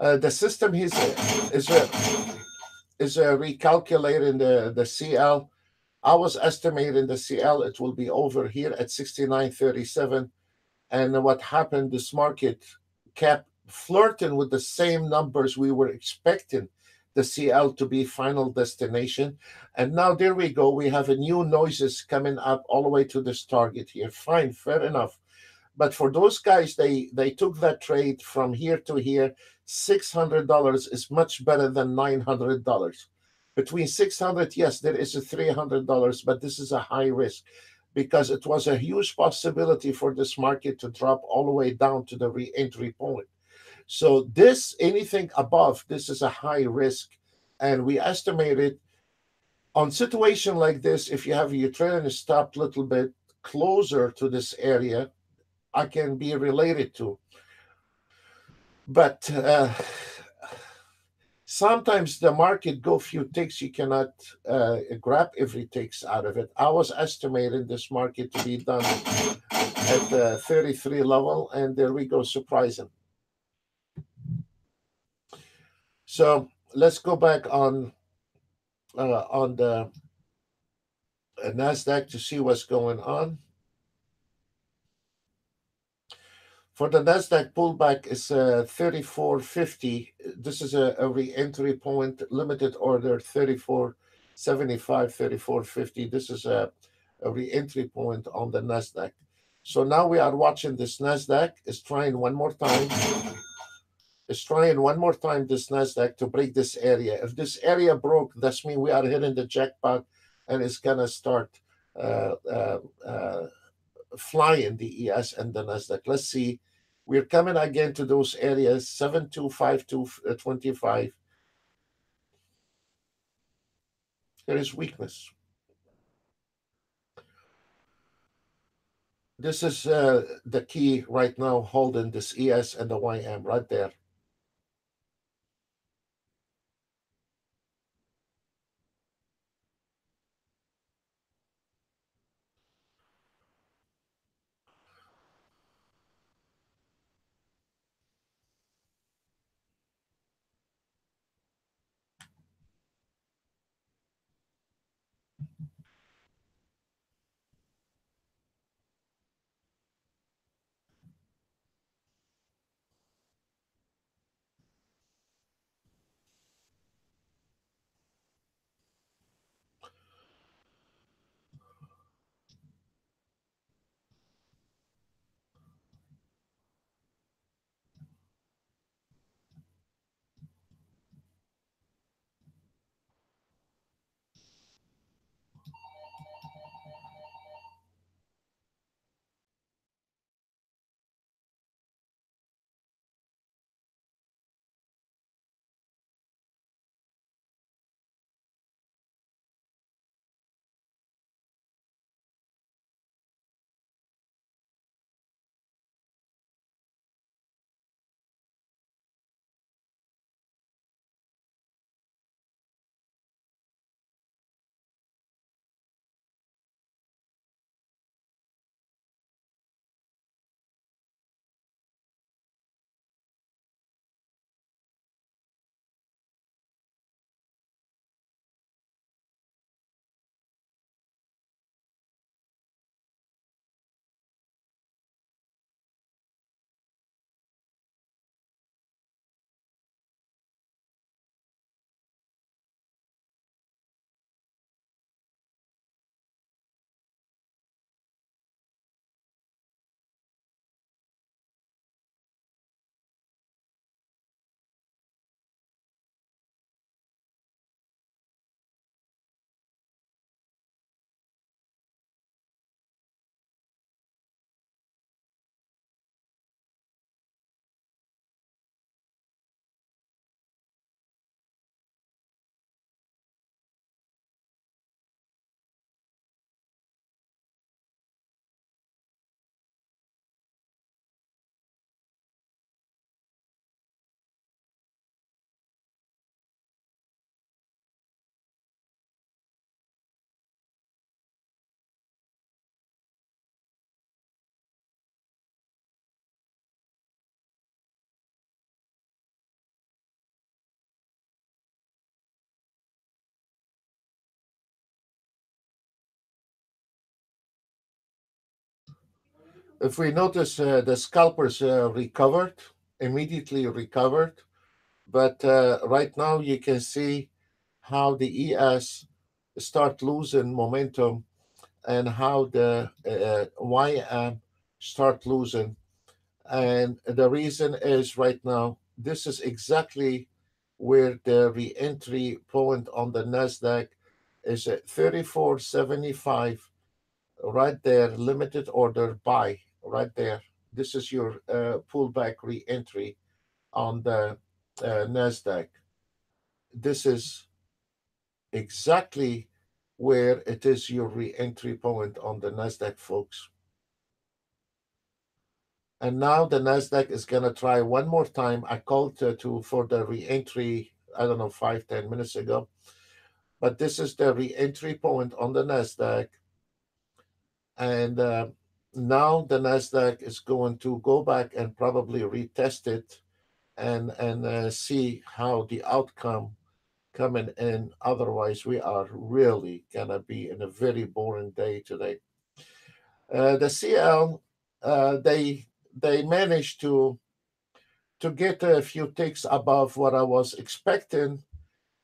Uh, the system is is a, is a recalculating the the CL. I was estimating the CL it will be over here at 69.37, and what happened? This market kept flirting with the same numbers we were expecting the CL to be final destination. And now there we go. We have a new noises coming up all the way to this target here. Fine, fair enough. But for those guys, they they took that trade from here to here. Six hundred dollars is much better than nine hundred dollars. Between six hundred, yes, there is a three hundred dollars, but this is a high risk because it was a huge possibility for this market to drop all the way down to the re-entry point. So this, anything above, this is a high risk. And we estimated on situation like this, if you have your train stop a little bit closer to this area, I can be related to. But uh, sometimes the market go few ticks, you cannot uh, grab every ticks out of it. I was estimating this market to be done at the 33 level, and there we go, surprising. So let's go back on uh, on the uh, Nasdaq to see what's going on. For the Nasdaq pullback is uh, 3450. This is a, a re-entry point, limited order 3475, 3450. This is a, a re-entry point on the Nasdaq. So now we are watching this Nasdaq is trying one more time is trying one more time this Nasdaq to break this area. If this area broke, that's mean we are hitting the jackpot, and it's gonna start uh, uh, flying the ES and the Nasdaq. Let's see. We're coming again to those areas seven two five two uh, twenty five. There is weakness. This is uh, the key right now holding this ES and the YM right there. If we notice uh, the scalpers uh, recovered, immediately recovered, but uh, right now you can see how the ES start losing momentum and how the uh, YM start losing. And the reason is right now, this is exactly where the re-entry point on the NASDAQ is at 3475 right there, limited order buy right there. This is your uh, pullback re-entry on the uh, NASDAQ. This is exactly where it is your re-entry point on the NASDAQ, folks. And now the Nasdaq is gonna try one more time. I called uh, to for the re-entry. I don't know five ten minutes ago, but this is the re-entry point on the Nasdaq, and uh, now the Nasdaq is going to go back and probably retest it, and and uh, see how the outcome coming in. Otherwise, we are really gonna be in a very boring day today. Uh, the CL, uh, they they managed to to get a few ticks above what I was expecting.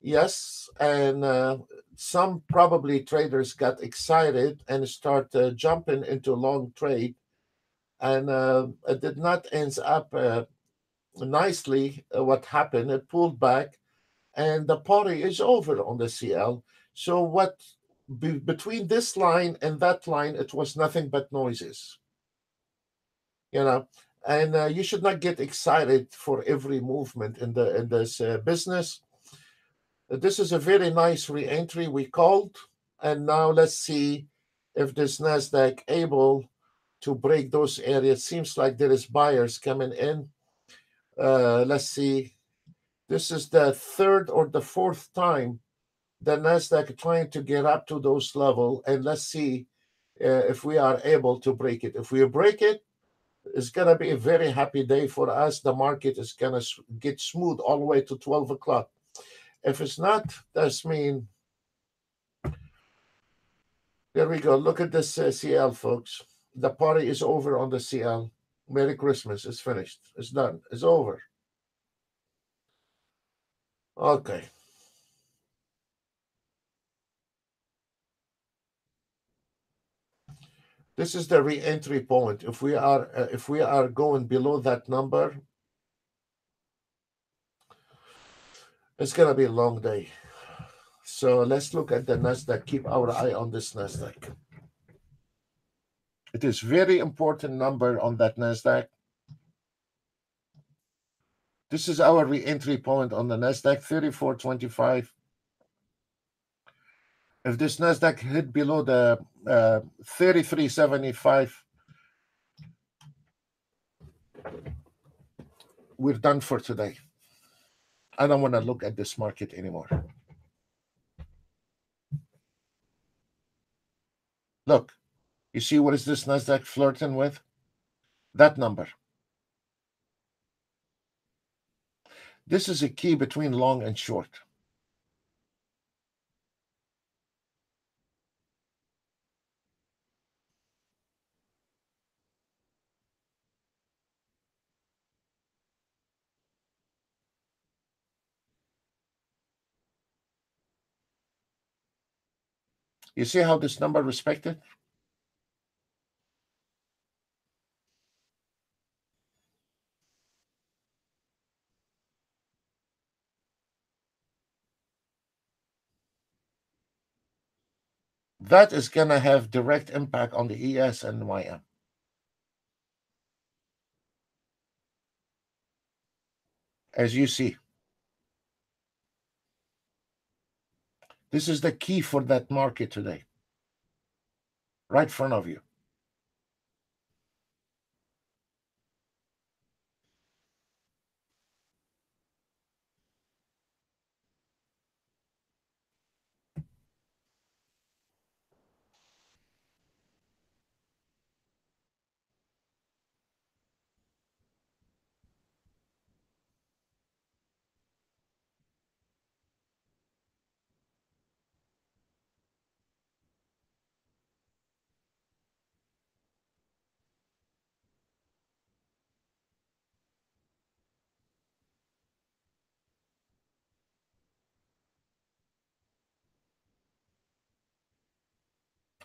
Yes, and uh, some probably traders got excited and start uh, jumping into long trade, and uh, it did not ends up uh, nicely. Uh, what happened? It pulled back, and the party is over on the CL. So what be, between this line and that line, it was nothing but noises you know and uh, you should not get excited for every movement in the in this uh, business this is a very nice re-entry we called. And now let's see if this nasdaq able to break those areas. Seems like there is buyers coming in. Uh, let's see. This is the third or the fourth time the nasdaq trying to get up to those level. And let's see uh, if we are able to break it. If we break it it's going to be a very happy day for us. The market is going to get smooth all the way to 12 o'clock. If it's not, that's mean. There we go. Look at this uh, CL, folks. The party is over on the CL. Merry Christmas. It's finished. It's done. It's over. Okay. This is the re-entry point. If we are uh, if we are going below that number, it's gonna be a long day. So let's look at the Nasdaq. Keep our eye on this Nasdaq. It is very important number on that Nasdaq. This is our re-entry point on the Nasdaq 3425 if this Nasdaq hit below the uh, 3375, we're done for today. I don't want to look at this market anymore. Look, you see what is this Nasdaq flirting with? That number. This is a key between long and short. You see how this number respected? That is going to have direct impact on the ES and YM. As you see. This is the key for that market today. Right in front of you.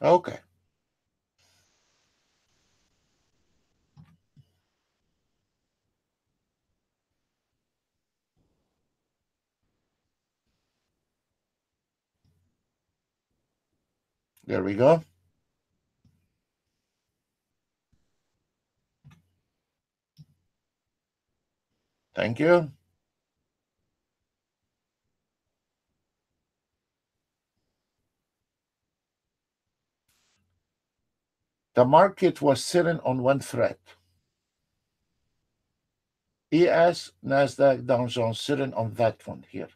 Okay. There we go. Thank you. The market was sitting on one thread. ES, NASDAQ, Dow Jones sitting on that one here.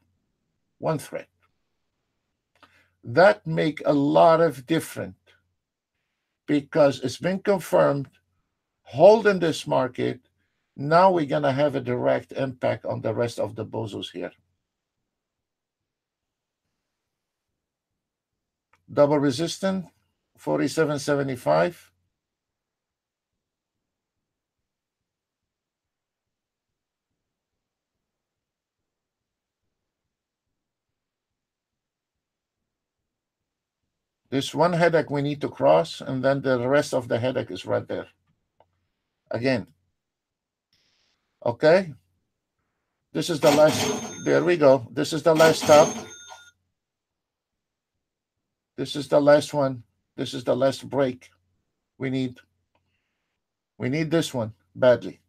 One thread. That make a lot of difference because it's been confirmed holding this market. Now we're going to have a direct impact on the rest of the bozos here. Double resistance, 47.75. This one headache we need to cross, and then the rest of the headache is right there. Again. Okay. This is the last. There we go. This is the last stop. This is the last one. This is the last break we need. We need this one badly.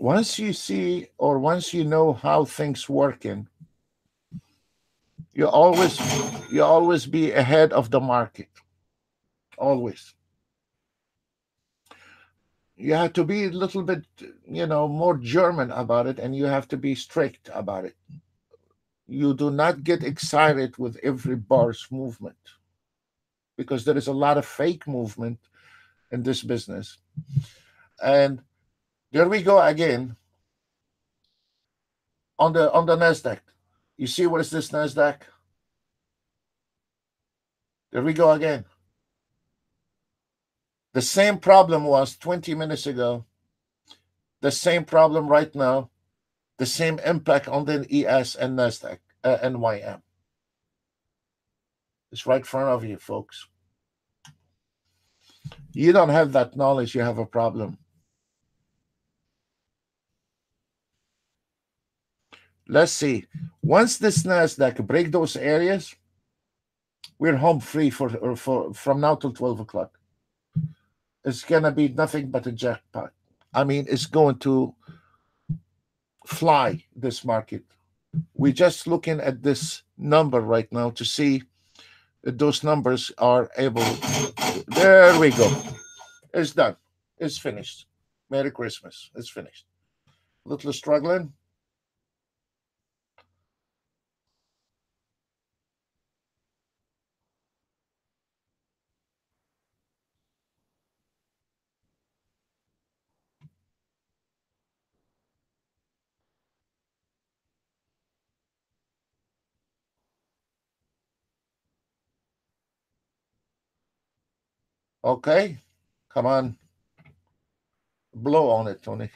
Once you see or once you know how things working you always you always be ahead of the market. Always. You have to be a little bit you know more german about it and you have to be strict about it. You do not get excited with every bar's movement because there is a lot of fake movement in this business. And there we go again on the on the Nasdaq. You see what is this Nasdaq? There we go again. The same problem was 20 minutes ago. The same problem right now. The same impact on the ES and Nasdaq, uh, NYM. It's right in front of you, folks. You don't have that knowledge, you have a problem. Let's see. Once this Nasdaq break those areas, we're home free for, for from now till 12 o'clock. It's gonna be nothing but a jackpot. I mean, it's going to fly this market. We're just looking at this number right now to see that those numbers are able. There we go. It's done. It's finished. Merry Christmas. It's finished. A little struggling. Okay, come on. Blow on it, Tony.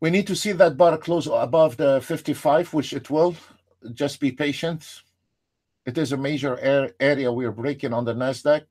We need to see that bar close above the 55, which it will. Just be patient. It is a major area we're breaking on the NASDAQ.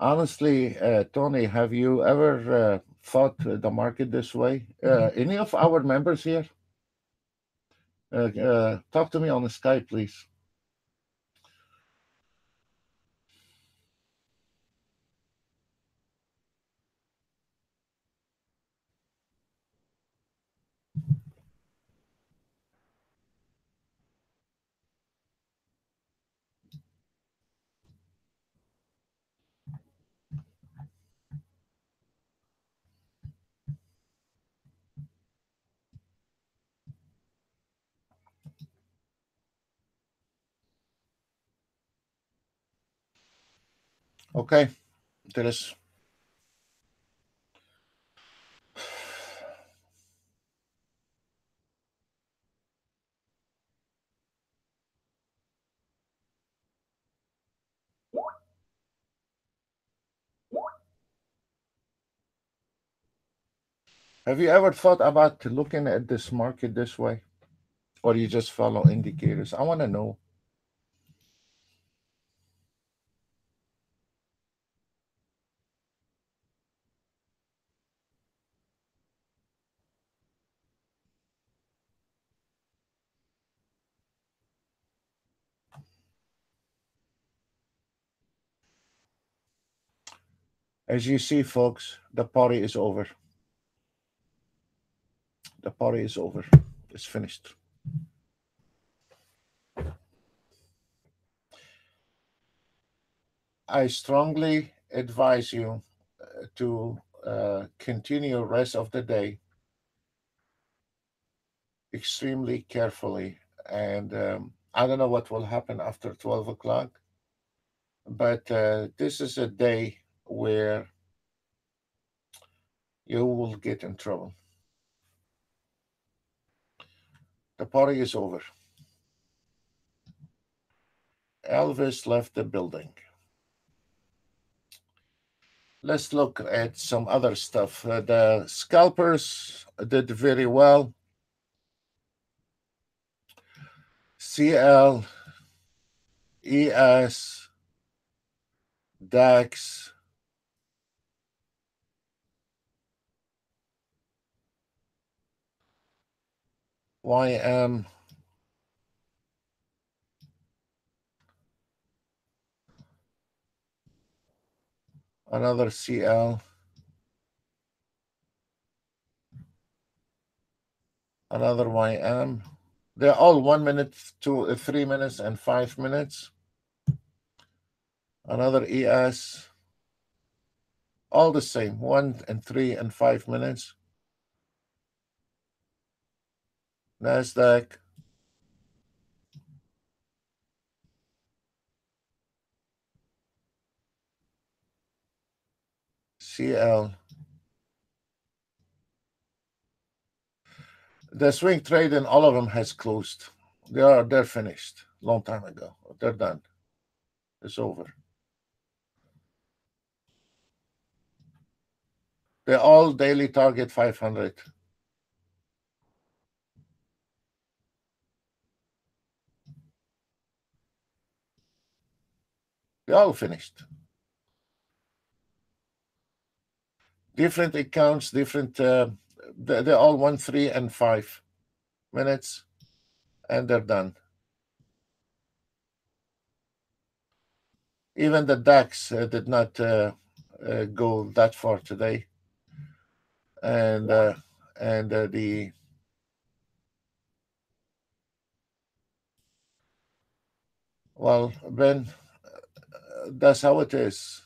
Honestly, uh, Tony, have you ever uh, thought the market this way? Uh, any of our members here? Uh, uh, talk to me on the Skype, please. Okay, there is. Have you ever thought about looking at this market this way? Or you just follow indicators? I want to know. As you see, folks, the party is over. The party is over. It's finished. I strongly advise you uh, to uh, continue rest of the day extremely carefully. And um, I don't know what will happen after 12 o'clock, but uh, this is a day where you will get in trouble. The party is over. Elvis left the building. Let's look at some other stuff. Uh, the scalpers did very well. CL, ES, DAX, YM, another CL, another YM. They're all one minute, two, uh, three minutes, and five minutes. Another ES, all the same, one and three and five minutes. NASDAQ, CL. The swing trade in all of them has closed. They are they're finished long time ago. They're done. It's over. They're all daily target 500. All finished. Different accounts, different, uh, they're all one, three, and five minutes, and they're done. Even the DAX uh, did not uh, uh, go that far today, and uh, and uh, the well, Ben, that's how it is.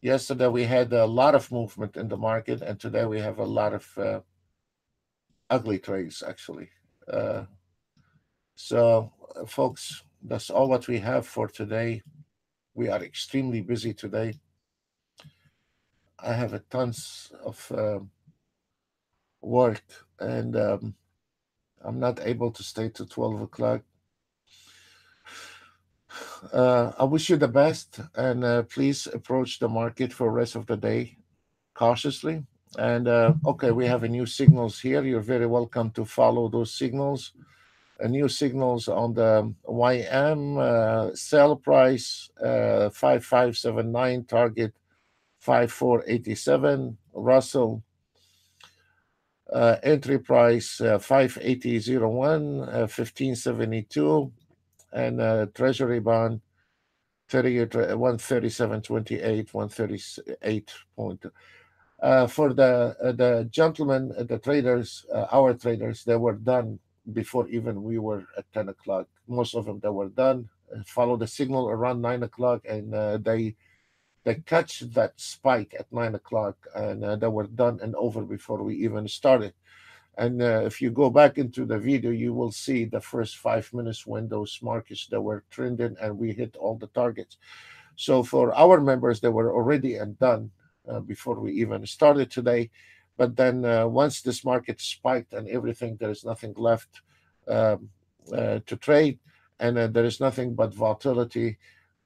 Yesterday we had a lot of movement in the market, and today we have a lot of uh, ugly trades actually. Uh, so, folks, that's all what we have for today. We are extremely busy today. I have a tons of uh, work, and um, I'm not able to stay to 12 o'clock. Uh, I wish you the best, and uh, please approach the market for rest of the day cautiously. And uh, okay, we have a new signals here. You're very welcome to follow those signals A new signals on the YM sell price 5579 target 5487 Russell uh, entry price uh, 580.01 uh, 1572 and uh, treasury bond 38 137.28 138 point uh, for the uh, the gentlemen the traders our traders they were done before even we were at 10 o'clock most of them they were done follow the signal around 9 o'clock and they they catch that spike at nine o'clock and uh, they were done and over before we even started. And uh, if you go back into the video, you will see the first five minutes when those markets that were trending and we hit all the targets. So for our members, they were already and done uh, before we even started today. But then uh, once this market spiked and everything, there is nothing left um, uh, to trade, and uh, there is nothing but volatility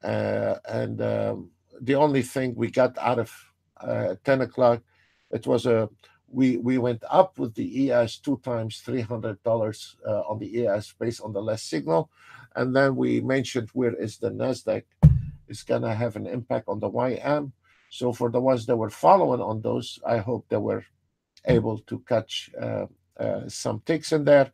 and um, the only thing we got out of uh, 10 o'clock, it was a we we went up with the ES two times three hundred dollars uh, on the ES based on the last signal, and then we mentioned where is the Nasdaq is gonna have an impact on the YM. So for the ones that were following on those, I hope they were able to catch uh, uh, some ticks in there,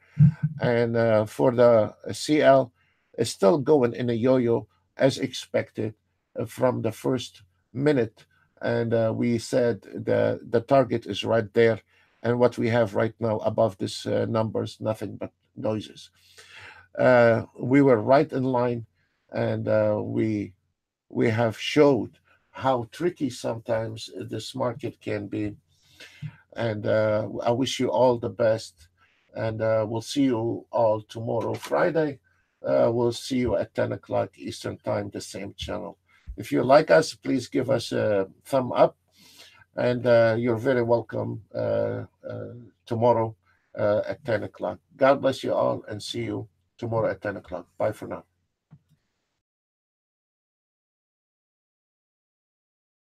and uh, for the CL, it's still going in a yo-yo as expected. Uh, from the first minute. And uh, we said the, the target is right there. And what we have right now above this uh, numbers, nothing but noises. Uh, we were right in line, and uh, we we have showed how tricky sometimes this market can be. And uh, I wish you all the best, and we'll see you all tomorrow, Friday. we'll see you at 10 o'clock Eastern Time, the same channel. If you like us, please give us a thumb up. And uh, you're very welcome uh, uh, tomorrow uh, at 10 o'clock. God bless you all and see you tomorrow at 10 o'clock. Bye for now.